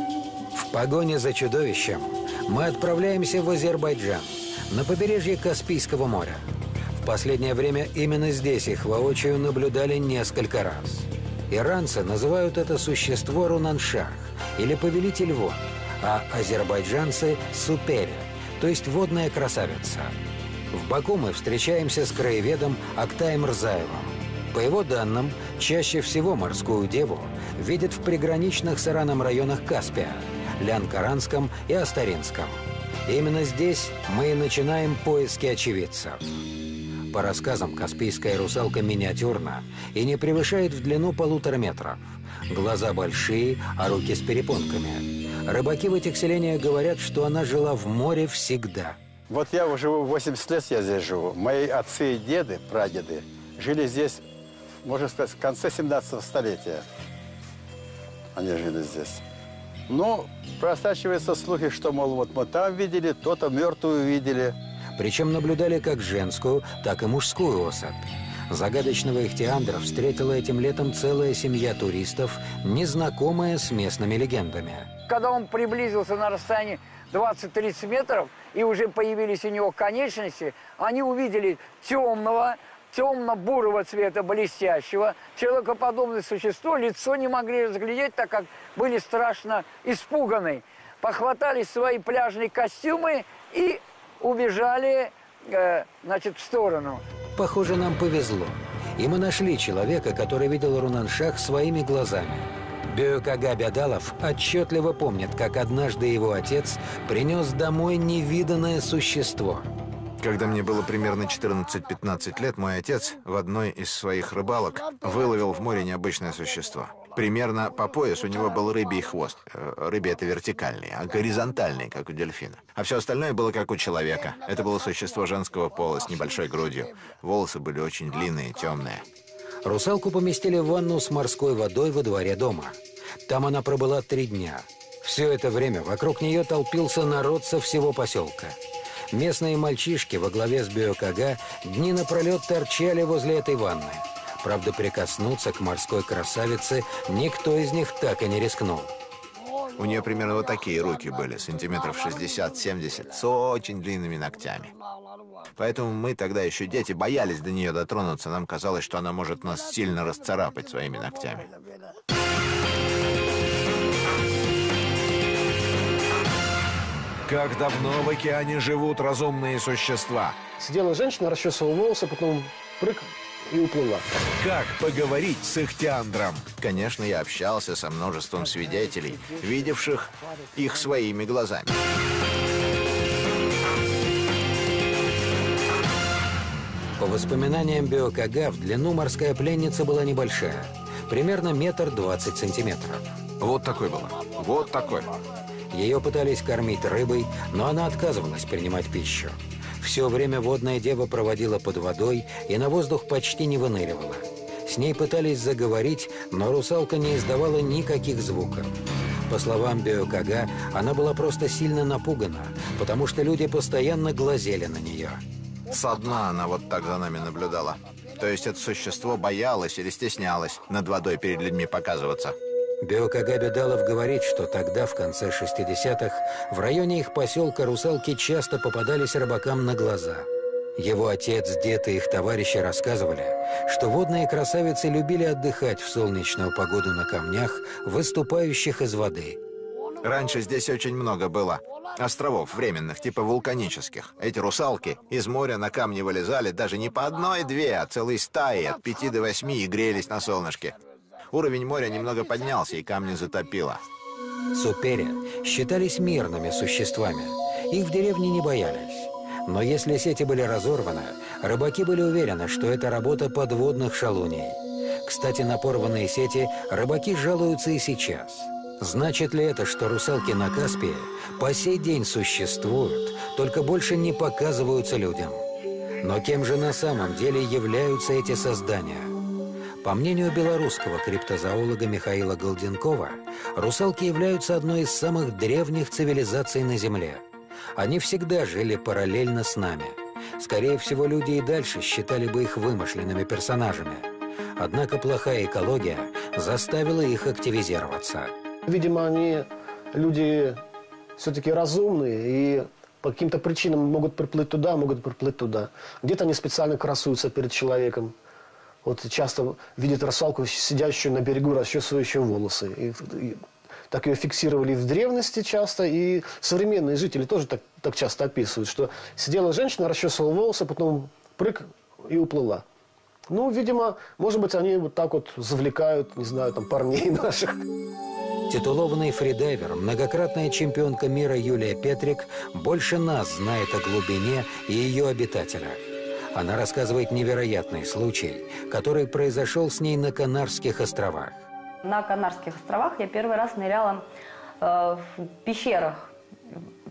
В погоне за чудовищем мы отправляемся в Азербайджан, на побережье Каспийского моря. В последнее время именно здесь их воочию наблюдали несколько раз. Иранцы называют это существо Рунаншах или Повелитель вод, а азербайджанцы – Супери, то есть водная красавица. В Баку мы встречаемся с краеведом Актаем Рзаевым. По его данным, чаще всего морскую деву видят в приграничных с Ираном районах Каспия – Лянкаранском и Астаринском. Именно здесь мы и начинаем поиски очевидцев. По рассказам, каспийская русалка миниатюрна и не превышает в длину полутора метров. Глаза большие, а руки с перепонками. Рыбаки в этих селениях говорят, что она жила в море всегда. Вот я уже живу 80 лет, я здесь живу. Мои отцы и деды, прадеды, жили здесь, можно сказать, в конце 17 столетия. Они жили здесь. Но просачиваются слухи, что, мол, вот мы там видели, то-то мертвую видели. Причем наблюдали как женскую, так и мужскую особь. Загадочного ихтиандра встретила этим летом целая семья туристов, незнакомая с местными легендами. Когда он приблизился на расстоянии 20-30 метров, и уже появились у него конечности, они увидели темного, темно-бурого цвета, блестящего, человекоподобное существо, лицо не могли разглядеть, так как были страшно испуганы. Похватали свои пляжные костюмы и убежали э, значит, в сторону. Похоже, нам повезло. И мы нашли человека, который видел Рунаншах своими глазами. Бюкага Бядалов отчетливо помнит, как однажды его отец принес домой невиданное существо – когда мне было примерно 14-15 лет, мой отец в одной из своих рыбалок выловил в море необычное существо. Примерно по пояс у него был рыбий хвост. Э, рыбий это вертикальный, а горизонтальный, как у дельфина. А все остальное было как у человека. Это было существо женского пола с небольшой грудью. Волосы были очень длинные, темные. Русалку поместили в ванну с морской водой во дворе дома. Там она пробыла три дня. Все это время вокруг нее толпился народ со всего поселка. Местные мальчишки во главе с Биокага дни напролет торчали возле этой ванны. Правда, прикоснуться к морской красавице никто из них так и не рискнул. У нее примерно вот такие руки были, сантиметров 60-70, с очень длинными ногтями. Поэтому мы тогда еще дети боялись до нее дотронуться. Нам казалось, что она может нас сильно расцарапать своими ногтями. Как давно в океане живут разумные существа? Сидела женщина, расчесывала волосы, потом прыг и уплыла. Как поговорить с Ихтиандром? Конечно, я общался со множеством свидетелей, видевших их своими глазами. По воспоминаниям Биокага, в длину морская пленница была небольшая. Примерно метр двадцать сантиметров. Вот такой была. Вот такой. Ее пытались кормить рыбой, но она отказывалась принимать пищу. Все время водная дева проводила под водой и на воздух почти не выныривала. С ней пытались заговорить, но русалка не издавала никаких звуков. По словам Биокага, она была просто сильно напугана, потому что люди постоянно глазели на нее. Со дна она вот так за нами наблюдала. То есть это существо боялось или стеснялось над водой перед людьми показываться. Биокага Бедалов говорит, что тогда, в конце 60-х, в районе их поселка русалки часто попадались рыбакам на глаза. Его отец, дед и их товарищи рассказывали, что водные красавицы любили отдыхать в солнечную погоду на камнях, выступающих из воды. Раньше здесь очень много было островов временных, типа вулканических. Эти русалки из моря на камни вылезали даже не по одной-две, а целые стаи от пяти до восьми и грелись на солнышке. Уровень моря немного поднялся, и камни затопило. Супери считались мирными существами. Их в деревне не боялись. Но если сети были разорваны, рыбаки были уверены, что это работа подводных шалуней. Кстати, на порванные сети рыбаки жалуются и сейчас. Значит ли это, что русалки на Каспии по сей день существуют, только больше не показываются людям? Но кем же на самом деле являются эти создания? По мнению белорусского криптозоолога Михаила Голденкова, русалки являются одной из самых древних цивилизаций на Земле. Они всегда жили параллельно с нами. Скорее всего, люди и дальше считали бы их вымышленными персонажами. Однако плохая экология заставила их активизироваться. Видимо, они люди все-таки разумные и по каким-то причинам могут приплыть туда, могут приплыть туда. Где-то они специально красуются перед человеком. Вот часто видят русалку, сидящую на берегу, расчесывающую волосы. И, и так ее фиксировали в древности часто, и современные жители тоже так, так часто описывают, что сидела женщина, расчесывала волосы, потом прыг и уплыла. Ну, видимо, может быть, они вот так вот завлекают, не знаю, там, парней наших. Титулованный фридайвер, многократная чемпионка мира Юлия Петрик больше нас знает о глубине и ее обитателях. Она рассказывает невероятный случай, который произошел с ней на Канарских островах. На Канарских островах я первый раз ныряла э, в пещерах,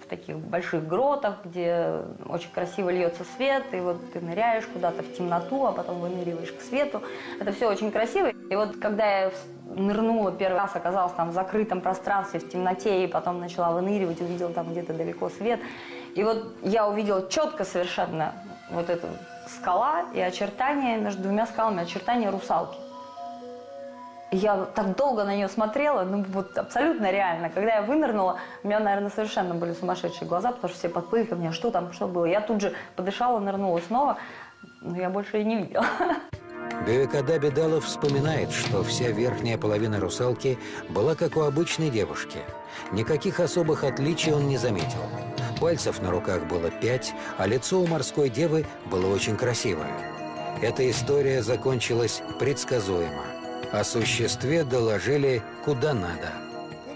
в таких больших гротах, где очень красиво льется свет, и вот ты ныряешь куда-то в темноту, а потом выныриваешь к свету. Это все очень красиво. И вот когда я нырнула первый раз, оказалась там в закрытом пространстве, в темноте, и потом начала выныривать, увидела там где-то далеко свет. И вот я увидела четко совершенно вот эту скала и очертания между двумя скалами, очертания русалки. Я так долго на нее смотрела, ну вот абсолютно реально. Когда я вынырнула, у меня, наверное, совершенно были сумасшедшие глаза, потому что все подплыли ко мне, что там, что было. Я тут же подышала, нырнула снова, но я больше и не видела. Бевикада Бедалов вспоминает, что вся верхняя половина русалки была как у обычной девушки. Никаких особых отличий он не заметил. Пальцев на руках было пять, а лицо у морской девы было очень красивое. Эта история закончилась предсказуемо. О существе доложили куда надо.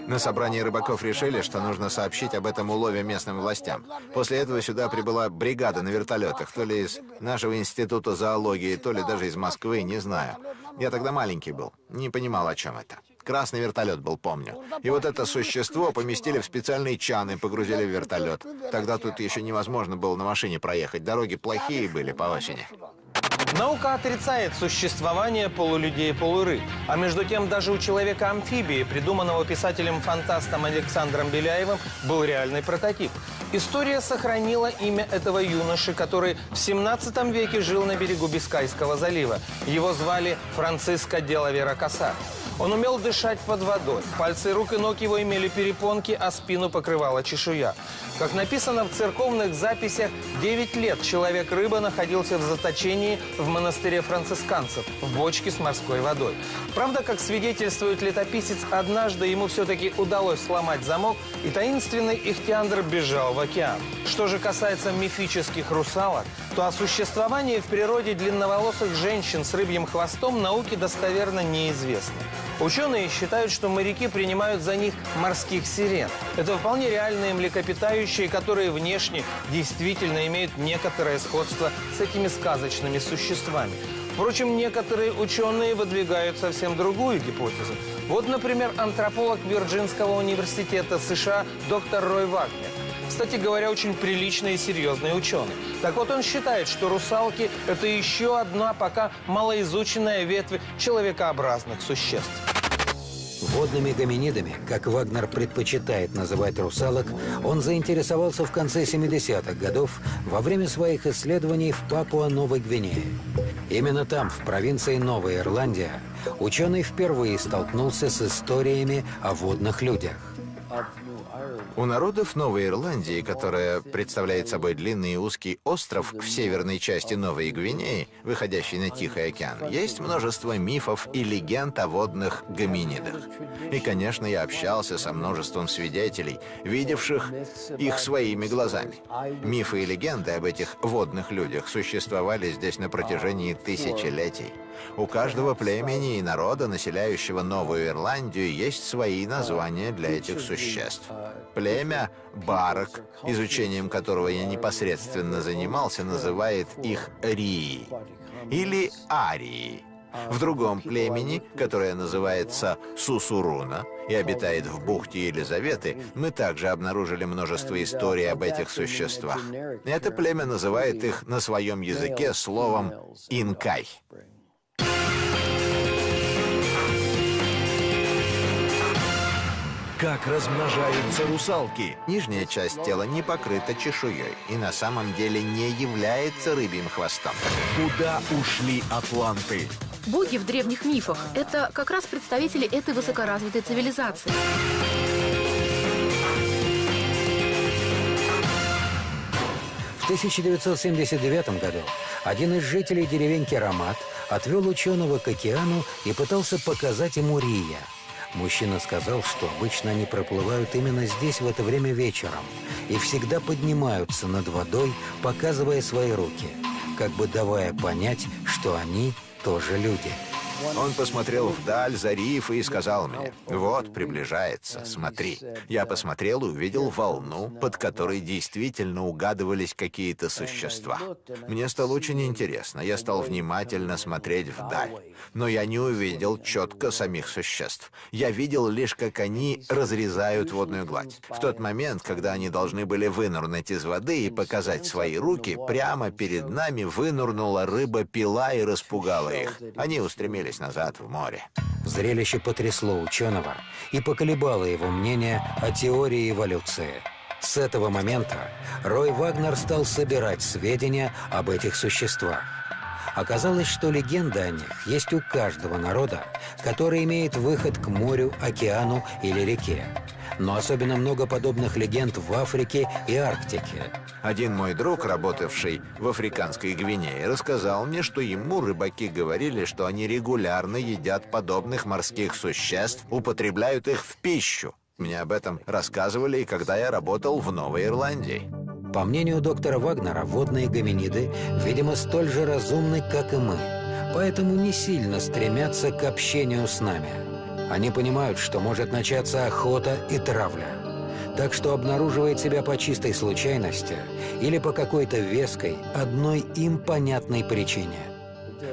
На собрании рыбаков решили, что нужно сообщить об этом улове местным властям. После этого сюда прибыла бригада на вертолетах, то ли из нашего института зоологии, то ли даже из Москвы, не знаю. Я тогда маленький был, не понимал, о чем это. Красный вертолет был, помню. И вот это существо поместили в специальные чаны и погрузили в вертолет. Тогда тут еще невозможно было на машине проехать. Дороги плохие были по осени. Наука отрицает существование полулюдей и полурыб. А между тем даже у человека-амфибии, придуманного писателем-фантастом Александром Беляевым, был реальный прототип. История сохранила имя этого юноши, который в 17 веке жил на берегу Бискайского залива. Его звали Франциско Делавера Коса. Он умел дышать под водой. Пальцы рук и ног его имели перепонки, а спину покрывала чешуя. Как написано в церковных записях, 9 лет человек-рыба находился в заточении в монастыре францисканцев в бочке с морской водой. Правда, как свидетельствует летописец, однажды ему все-таки удалось сломать замок, и таинственный ихтиандр бежал в океан. Что же касается мифических русалок, то о существовании в природе длинноволосых женщин с рыбьим хвостом науке достоверно неизвестно. Ученые считают, что моряки принимают за них морских сирен. Это вполне реальные млекопитающие, которые внешне действительно имеют некоторое сходство с этими сказочными существами. Впрочем, некоторые ученые выдвигают совсем другую гипотезу. Вот, например, антрополог Вирджинского университета США доктор Рой Вагнер. Кстати говоря, очень приличный и серьезный ученый. Так вот, он считает, что русалки – это еще одна пока малоизученная ветвь человекообразных существ. Водными гоминидами, как Вагнер предпочитает называть русалок, он заинтересовался в конце 70-х годов во время своих исследований в Папуа-Новой Гвинее. Именно там, в провинции Новая Ирландия, ученый впервые столкнулся с историями о водных людях. У народов Новой Ирландии, которая представляет собой длинный и узкий остров в северной части Новой Гвинеи, выходящий на Тихий океан, есть множество мифов и легенд о водных гоминидах. И, конечно, я общался со множеством свидетелей, видевших их своими глазами. Мифы и легенды об этих водных людях существовали здесь на протяжении тысячелетий. У каждого племени и народа, населяющего Новую Ирландию, есть свои названия для этих существ. Племя Барак, изучением которого я непосредственно занимался, называет их Рии или Арии. В другом племени, которое называется Сусуруна и обитает в бухте Елизаветы, мы также обнаружили множество историй об этих существах. Это племя называет их на своем языке словом «инкай». Как размножаются русалки? Нижняя часть тела не покрыта чешуей и на самом деле не является рыбьим хвостом. Куда ушли атланты? Боги в древних мифах – это как раз представители этой высокоразвитой цивилизации. В 1979 году один из жителей деревеньки Рамат отвел ученого к океану и пытался показать ему Рия. Мужчина сказал, что обычно они проплывают именно здесь в это время вечером и всегда поднимаются над водой, показывая свои руки, как бы давая понять, что они тоже люди. Он посмотрел вдаль за рифы и сказал мне, «Вот, приближается, смотри». Я посмотрел и увидел волну, под которой действительно угадывались какие-то существа. Мне стало очень интересно, я стал внимательно смотреть вдаль. Но я не увидел четко самих существ. Я видел лишь, как они разрезают водную гладь. В тот момент, когда они должны были вынырнуть из воды и показать свои руки, прямо перед нами вынырнула рыба-пила и распугала их. Они устремились назад в море. Зрелище потрясло ученого и поколебало его мнение о теории эволюции. С этого момента Рой Вагнер стал собирать сведения об этих существах. Оказалось, что легенда о них есть у каждого народа, который имеет выход к морю, океану или реке. Но особенно много подобных легенд в Африке и Арктике. Один мой друг, работавший в Африканской Гвинее, рассказал мне, что ему рыбаки говорили, что они регулярно едят подобных морских существ, употребляют их в пищу. Мне об этом рассказывали когда я работал в Новой Ирландии. По мнению доктора Вагнера, водные гоминиды, видимо, столь же разумны, как и мы, поэтому не сильно стремятся к общению с нами. Они понимают, что может начаться охота и травля. Так что обнаруживает себя по чистой случайности или по какой-то веской, одной им понятной причине.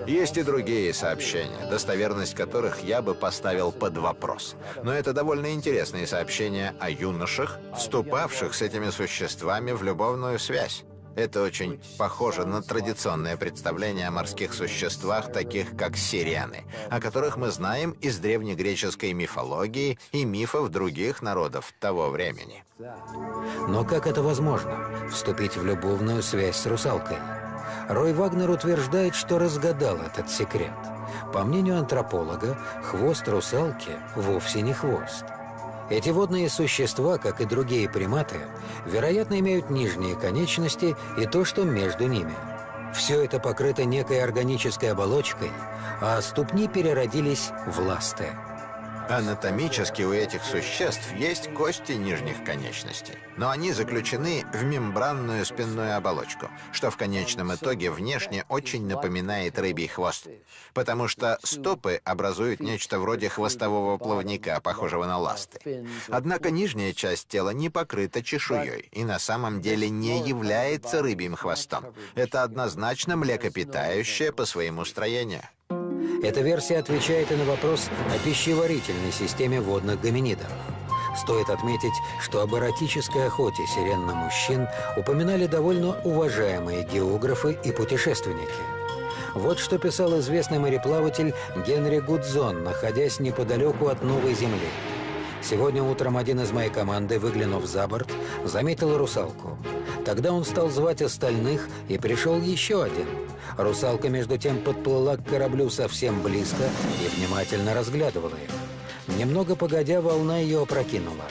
Есть и другие сообщения, достоверность которых я бы поставил под вопрос. Но это довольно интересные сообщения о юношах, вступавших с этими существами в любовную связь. Это очень похоже на традиционное представление о морских существах, таких как сирены, о которых мы знаем из древнегреческой мифологии и мифов других народов того времени. Но как это возможно? Вступить в любовную связь с русалкой? Рой Вагнер утверждает, что разгадал этот секрет. По мнению антрополога, хвост русалки вовсе не хвост. Эти водные существа, как и другие приматы, вероятно, имеют нижние конечности и то, что между ними. Все это покрыто некой органической оболочкой, а ступни переродились в ласты. Анатомически у этих существ есть кости нижних конечностей, но они заключены в мембранную спинную оболочку, что в конечном итоге внешне очень напоминает рыбий хвост, потому что стопы образуют нечто вроде хвостового плавника, похожего на ласты. Однако нижняя часть тела не покрыта чешуей и на самом деле не является рыбьим хвостом. Это однозначно млекопитающее по своему строению. Эта версия отвечает и на вопрос о пищеварительной системе водных гоминидов. Стоит отметить, что об эротической охоте сирен на мужчин упоминали довольно уважаемые географы и путешественники. Вот что писал известный мореплаватель Генри Гудзон, находясь неподалеку от Новой Земли. Сегодня утром один из моей команды, выглянув за борт, заметил русалку. Тогда он стал звать остальных, и пришел еще один. Русалка, между тем, подплыла к кораблю совсем близко и внимательно разглядывала их. Немного погодя, волна ее опрокинула.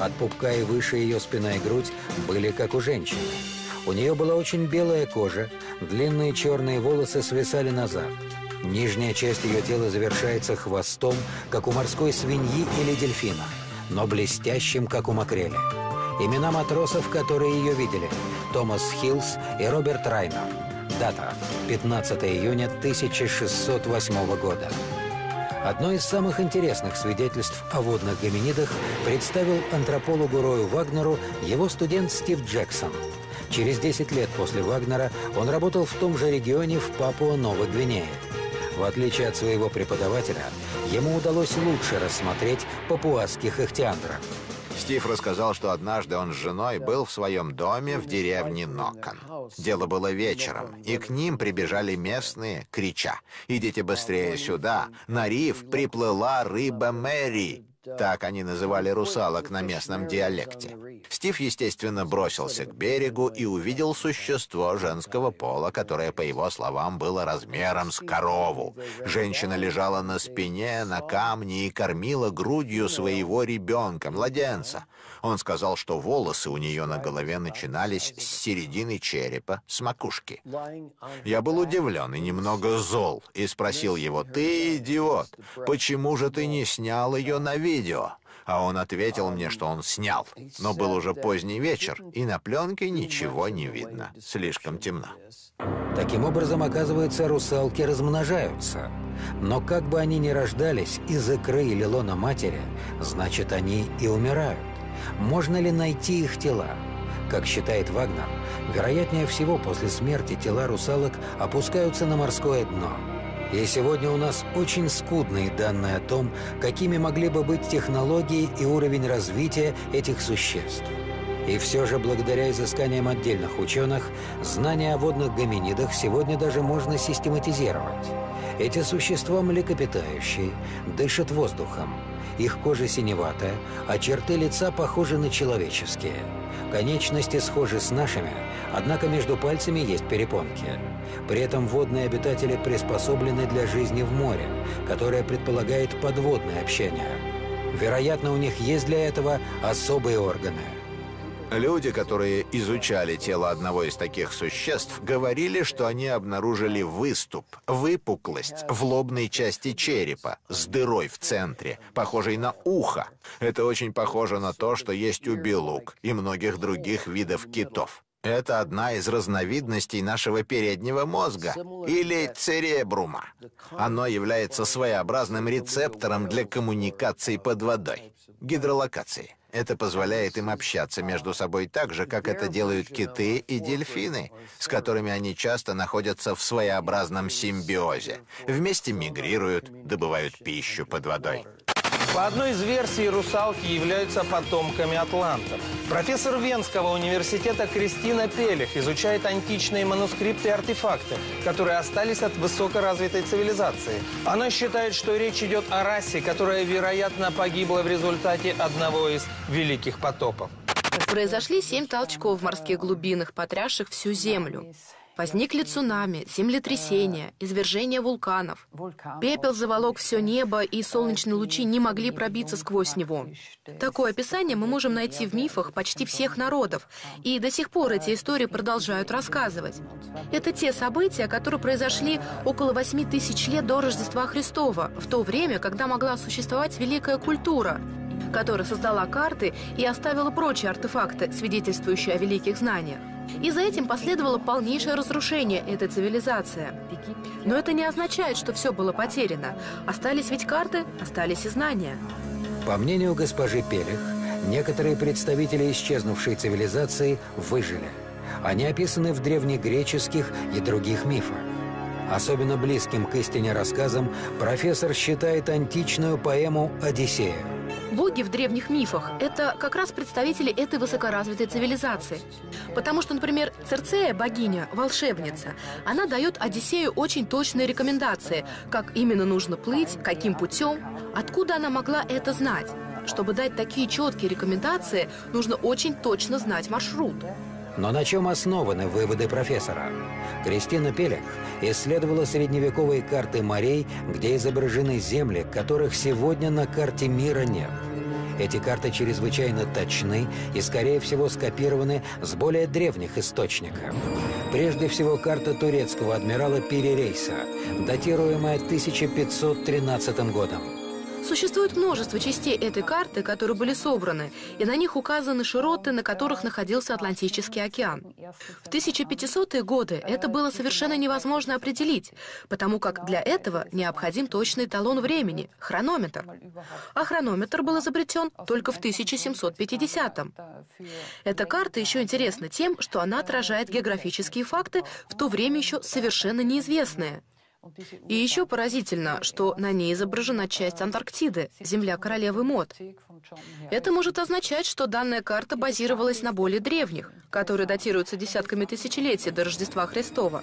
От пупка и выше ее спина и грудь были как у женщины. У нее была очень белая кожа, длинные черные волосы свисали назад. Нижняя часть ее тела завершается хвостом, как у морской свиньи или дельфина, но блестящим, как у макрели. Имена матросов, которые ее видели – Томас Хиллс и Роберт Райнер. Дата – 15 июня 1608 года. Одно из самых интересных свидетельств о водных гоминидах представил антропологу Рою Вагнеру его студент Стив Джексон. Через 10 лет после Вагнера он работал в том же регионе в Папуа-Новой Гвинее. В отличие от своего преподавателя, ему удалось лучше рассмотреть папуасских ихтиандров. Стив рассказал, что однажды он с женой был в своем доме в деревне Нокон. Дело было вечером, и к ним прибежали местные, крича «Идите быстрее сюда! На риф приплыла рыба Мэри!» Так они называли русалок на местном диалекте. Стив, естественно, бросился к берегу и увидел существо женского пола, которое, по его словам, было размером с корову. Женщина лежала на спине, на камне и кормила грудью своего ребенка, младенца. Он сказал, что волосы у нее на голове начинались с середины черепа, с макушки. Я был удивлен и немного зол, и спросил его, «Ты идиот, почему же ты не снял ее на видео?» А он ответил мне, что он снял. Но был уже поздний вечер, и на пленке ничего не видно. Слишком темно. Таким образом, оказывается, русалки размножаются. Но как бы они ни рождались из икры или лона матери, значит, они и умирают. Можно ли найти их тела? Как считает Вагнер, вероятнее всего после смерти тела русалок опускаются на морское дно. И сегодня у нас очень скудные данные о том, какими могли бы быть технологии и уровень развития этих существ. И все же, благодаря изысканиям отдельных ученых, знания о водных гоминидах сегодня даже можно систематизировать. Эти существа млекопитающие, дышат воздухом. Их кожа синеватая, а черты лица похожи на человеческие. Конечности схожи с нашими, однако между пальцами есть перепонки. При этом водные обитатели приспособлены для жизни в море, которое предполагает подводное общение. Вероятно, у них есть для этого особые органы. Люди, которые изучали тело одного из таких существ, говорили, что они обнаружили выступ, выпуклость в лобной части черепа с дырой в центре, похожей на ухо. Это очень похоже на то, что есть у белуг и многих других видов китов. Это одна из разновидностей нашего переднего мозга, или церебрума. Оно является своеобразным рецептором для коммуникации под водой, гидролокации. Это позволяет им общаться между собой так же, как это делают киты и дельфины, с которыми они часто находятся в своеобразном симбиозе. Вместе мигрируют, добывают пищу под водой. По одной из версий, русалки являются потомками атлантов. Профессор Венского университета Кристина Пелих изучает античные манускрипты и артефакты, которые остались от высокоразвитой цивилизации. Она считает, что речь идет о расе, которая, вероятно, погибла в результате одного из великих потопов. Произошли семь толчков в морских глубинах, потрясших всю Землю. Возникли цунами, землетрясения, извержения вулканов. Пепел заволок все небо, и солнечные лучи не могли пробиться сквозь него. Такое описание мы можем найти в мифах почти всех народов, и до сих пор эти истории продолжают рассказывать. Это те события, которые произошли около 8 тысяч лет до Рождества Христова, в то время, когда могла существовать великая культура, которая создала карты и оставила прочие артефакты, свидетельствующие о великих знаниях. И за этим последовало полнейшее разрушение этой цивилизации. Но это не означает, что все было потеряно. Остались ведь карты, остались и знания. По мнению госпожи Пелех, некоторые представители исчезнувшей цивилизации выжили. Они описаны в древнегреческих и других мифах. Особенно близким к истине рассказам профессор считает античную поэму «Одиссея». Боги в древних мифах – это как раз представители этой высокоразвитой цивилизации. Потому что, например, Церцея, богиня, волшебница, она дает Одиссею очень точные рекомендации, как именно нужно плыть, каким путем, откуда она могла это знать. Чтобы дать такие четкие рекомендации, нужно очень точно знать маршрут. Но на чем основаны выводы профессора? Кристина Пелех исследовала средневековые карты морей, где изображены земли, которых сегодня на карте мира нет. Эти карты чрезвычайно точны и, скорее всего, скопированы с более древних источников. Прежде всего, карта турецкого адмирала Перерейса, датируемая 1513 годом. Существует множество частей этой карты, которые были собраны, и на них указаны широты, на которых находился Атлантический океан. В 1500-е годы это было совершенно невозможно определить, потому как для этого необходим точный талон времени – хронометр. А хронометр был изобретен только в 1750-м. Эта карта еще интересна тем, что она отражает географические факты, в то время еще совершенно неизвестные. И еще поразительно, что на ней изображена часть Антарктиды, земля королевы Мод. Это может означать, что данная карта базировалась на более древних, которые датируются десятками тысячелетий до Рождества Христова.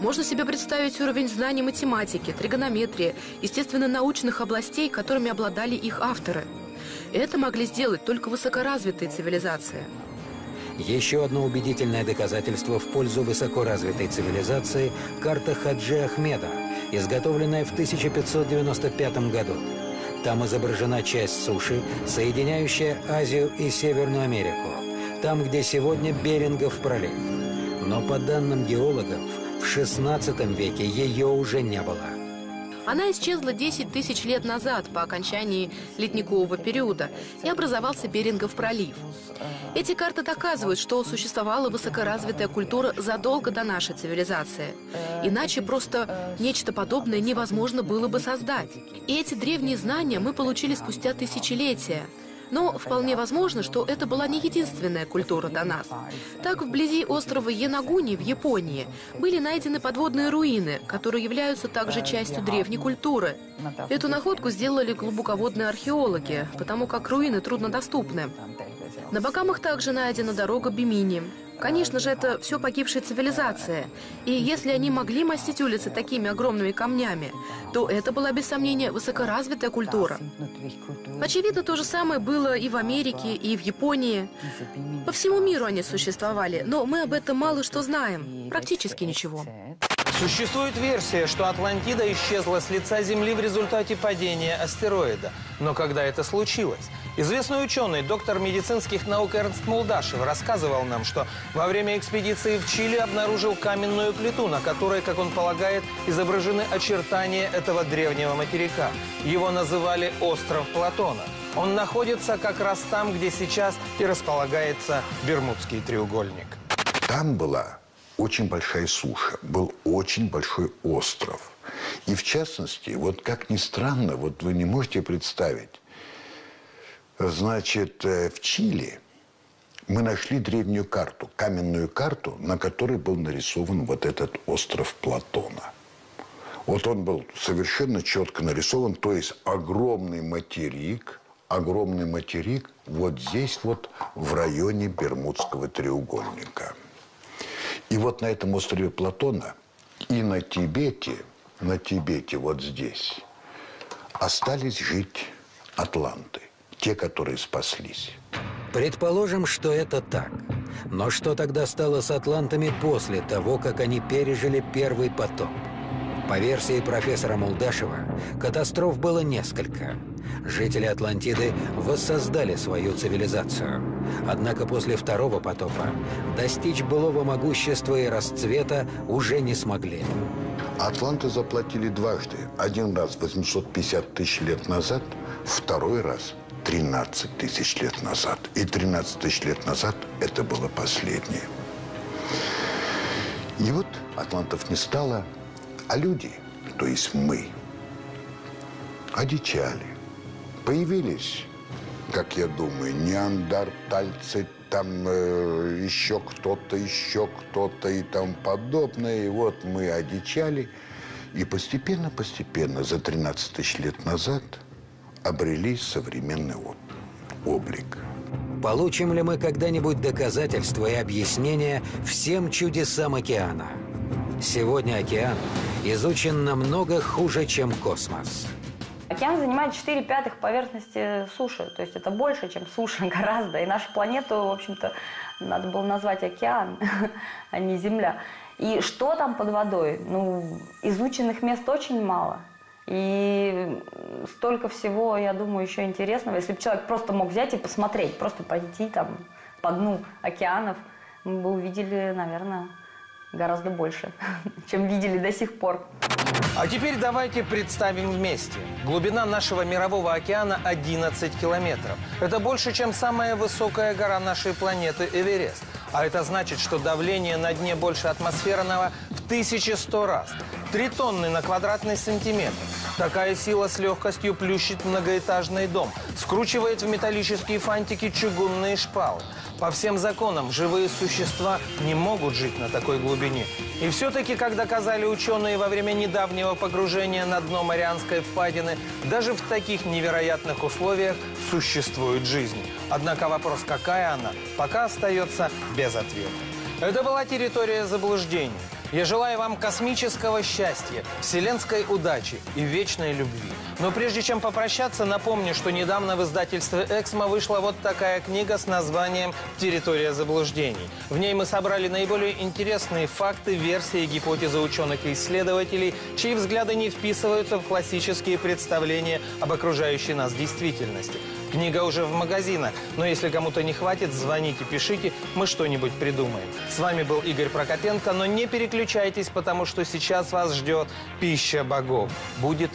Можно себе представить уровень знаний математики, тригонометрии, естественно-научных областей, которыми обладали их авторы. Это могли сделать только высокоразвитые цивилизации. Еще одно убедительное доказательство в пользу высокоразвитой цивилизации – карта Хаджи Ахмеда, изготовленная в 1595 году. Там изображена часть суши, соединяющая Азию и Северную Америку, там, где сегодня Берингов пролив. Но по данным геологов, в XVI веке ее уже не было. Она исчезла 10 тысяч лет назад по окончании ледникового периода и образовался Берингов пролив. Эти карты доказывают, что существовала высокоразвитая культура задолго до нашей цивилизации. Иначе просто нечто подобное невозможно было бы создать. И эти древние знания мы получили спустя тысячелетия – но вполне возможно, что это была не единственная культура до нас. Так, вблизи острова Янагуни в Японии были найдены подводные руины, которые являются также частью древней культуры. Эту находку сделали глубоководные археологи, потому как руины труднодоступны. На Бакамах также найдена дорога Бимини. Конечно же, это все погибшая цивилизация. И если они могли мастить улицы такими огромными камнями, то это была, без сомнения, высокоразвитая культура. Очевидно, то же самое было и в Америке, и в Японии. По всему миру они существовали, но мы об этом мало что знаем. Практически ничего. Существует версия, что Атлантида исчезла с лица Земли в результате падения астероида. Но когда это случилось? Известный ученый, доктор медицинских наук Эрнст Мулдашев рассказывал нам, что во время экспедиции в Чили обнаружил каменную плиту, на которой, как он полагает, изображены очертания этого древнего материка. Его называли «Остров Платона». Он находится как раз там, где сейчас и располагается Бермудский треугольник. Там была очень большая суша, был очень большой остров. И в частности, вот как ни странно, вот вы не можете представить, значит, э, в Чили мы нашли древнюю карту, каменную карту, на которой был нарисован вот этот остров Платона. Вот он был совершенно четко нарисован, то есть огромный материк, огромный материк вот здесь вот в районе Бермудского треугольника – и вот на этом острове Платона и на Тибете, на Тибете вот здесь, остались жить атланты, те, которые спаслись. Предположим, что это так. Но что тогда стало с атлантами после того, как они пережили первый потоп? По версии профессора Мулдашева, катастроф было несколько. Жители Атлантиды воссоздали свою цивилизацию. Однако после второго потопа достичь былого могущества и расцвета уже не смогли. Атланты заплатили дважды. Один раз 850 тысяч лет назад, второй раз 13 тысяч лет назад. И 13 тысяч лет назад это было последнее. И вот атлантов не стало, а люди, то есть мы, одичали. Появились, как я думаю, неандертальцы, там э, еще кто-то, еще кто-то и тому подобное. И вот мы одичали. И постепенно-постепенно, за 13 тысяч лет назад, обрели современный вот облик. Получим ли мы когда-нибудь доказательства и объяснения всем чудесам океана? Сегодня океан изучен намного хуже, чем космос. Океан занимает 4 пятых поверхности суши, то есть это больше, чем суша, гораздо. И нашу планету, в общем-то, надо было назвать океан, а не Земля. И что там под водой? Ну, изученных мест очень мало. И столько всего, я думаю, еще интересного. Если бы человек просто мог взять и посмотреть, просто пойти там по дну океанов, мы бы увидели, наверное, гораздо больше, чем видели до сих пор. А теперь давайте представим вместе. Глубина нашего мирового океана 11 километров. Это больше, чем самая высокая гора нашей планеты Эверест. А это значит, что давление на дне больше атмосферного в 1100 раз. Три тонны на квадратный сантиметр. Такая сила с легкостью плющит многоэтажный дом, скручивает в металлические фантики чугунные шпалы. По всем законам живые существа не могут жить на такой глубине. И все-таки, как доказали ученые во время недавнего погружения на дно Марианской впадины, даже в таких невероятных условиях существует жизнь. Однако вопрос, какая она, пока остается без ответа. Это была территория заблуждений. Я желаю вам космического счастья, вселенской удачи и вечной любви. Но прежде чем попрощаться, напомню, что недавно в издательстве «Эксмо» вышла вот такая книга с названием «Территория заблуждений». В ней мы собрали наиболее интересные факты, версии, гипотезы ученых и исследователей, чьи взгляды не вписываются в классические представления об окружающей нас действительности. Книга уже в магазинах, но если кому-то не хватит, звоните, пишите, мы что-нибудь придумаем. С вами был Игорь Прокопенко, но не переключайтесь, потому что сейчас вас ждет пища богов. Будет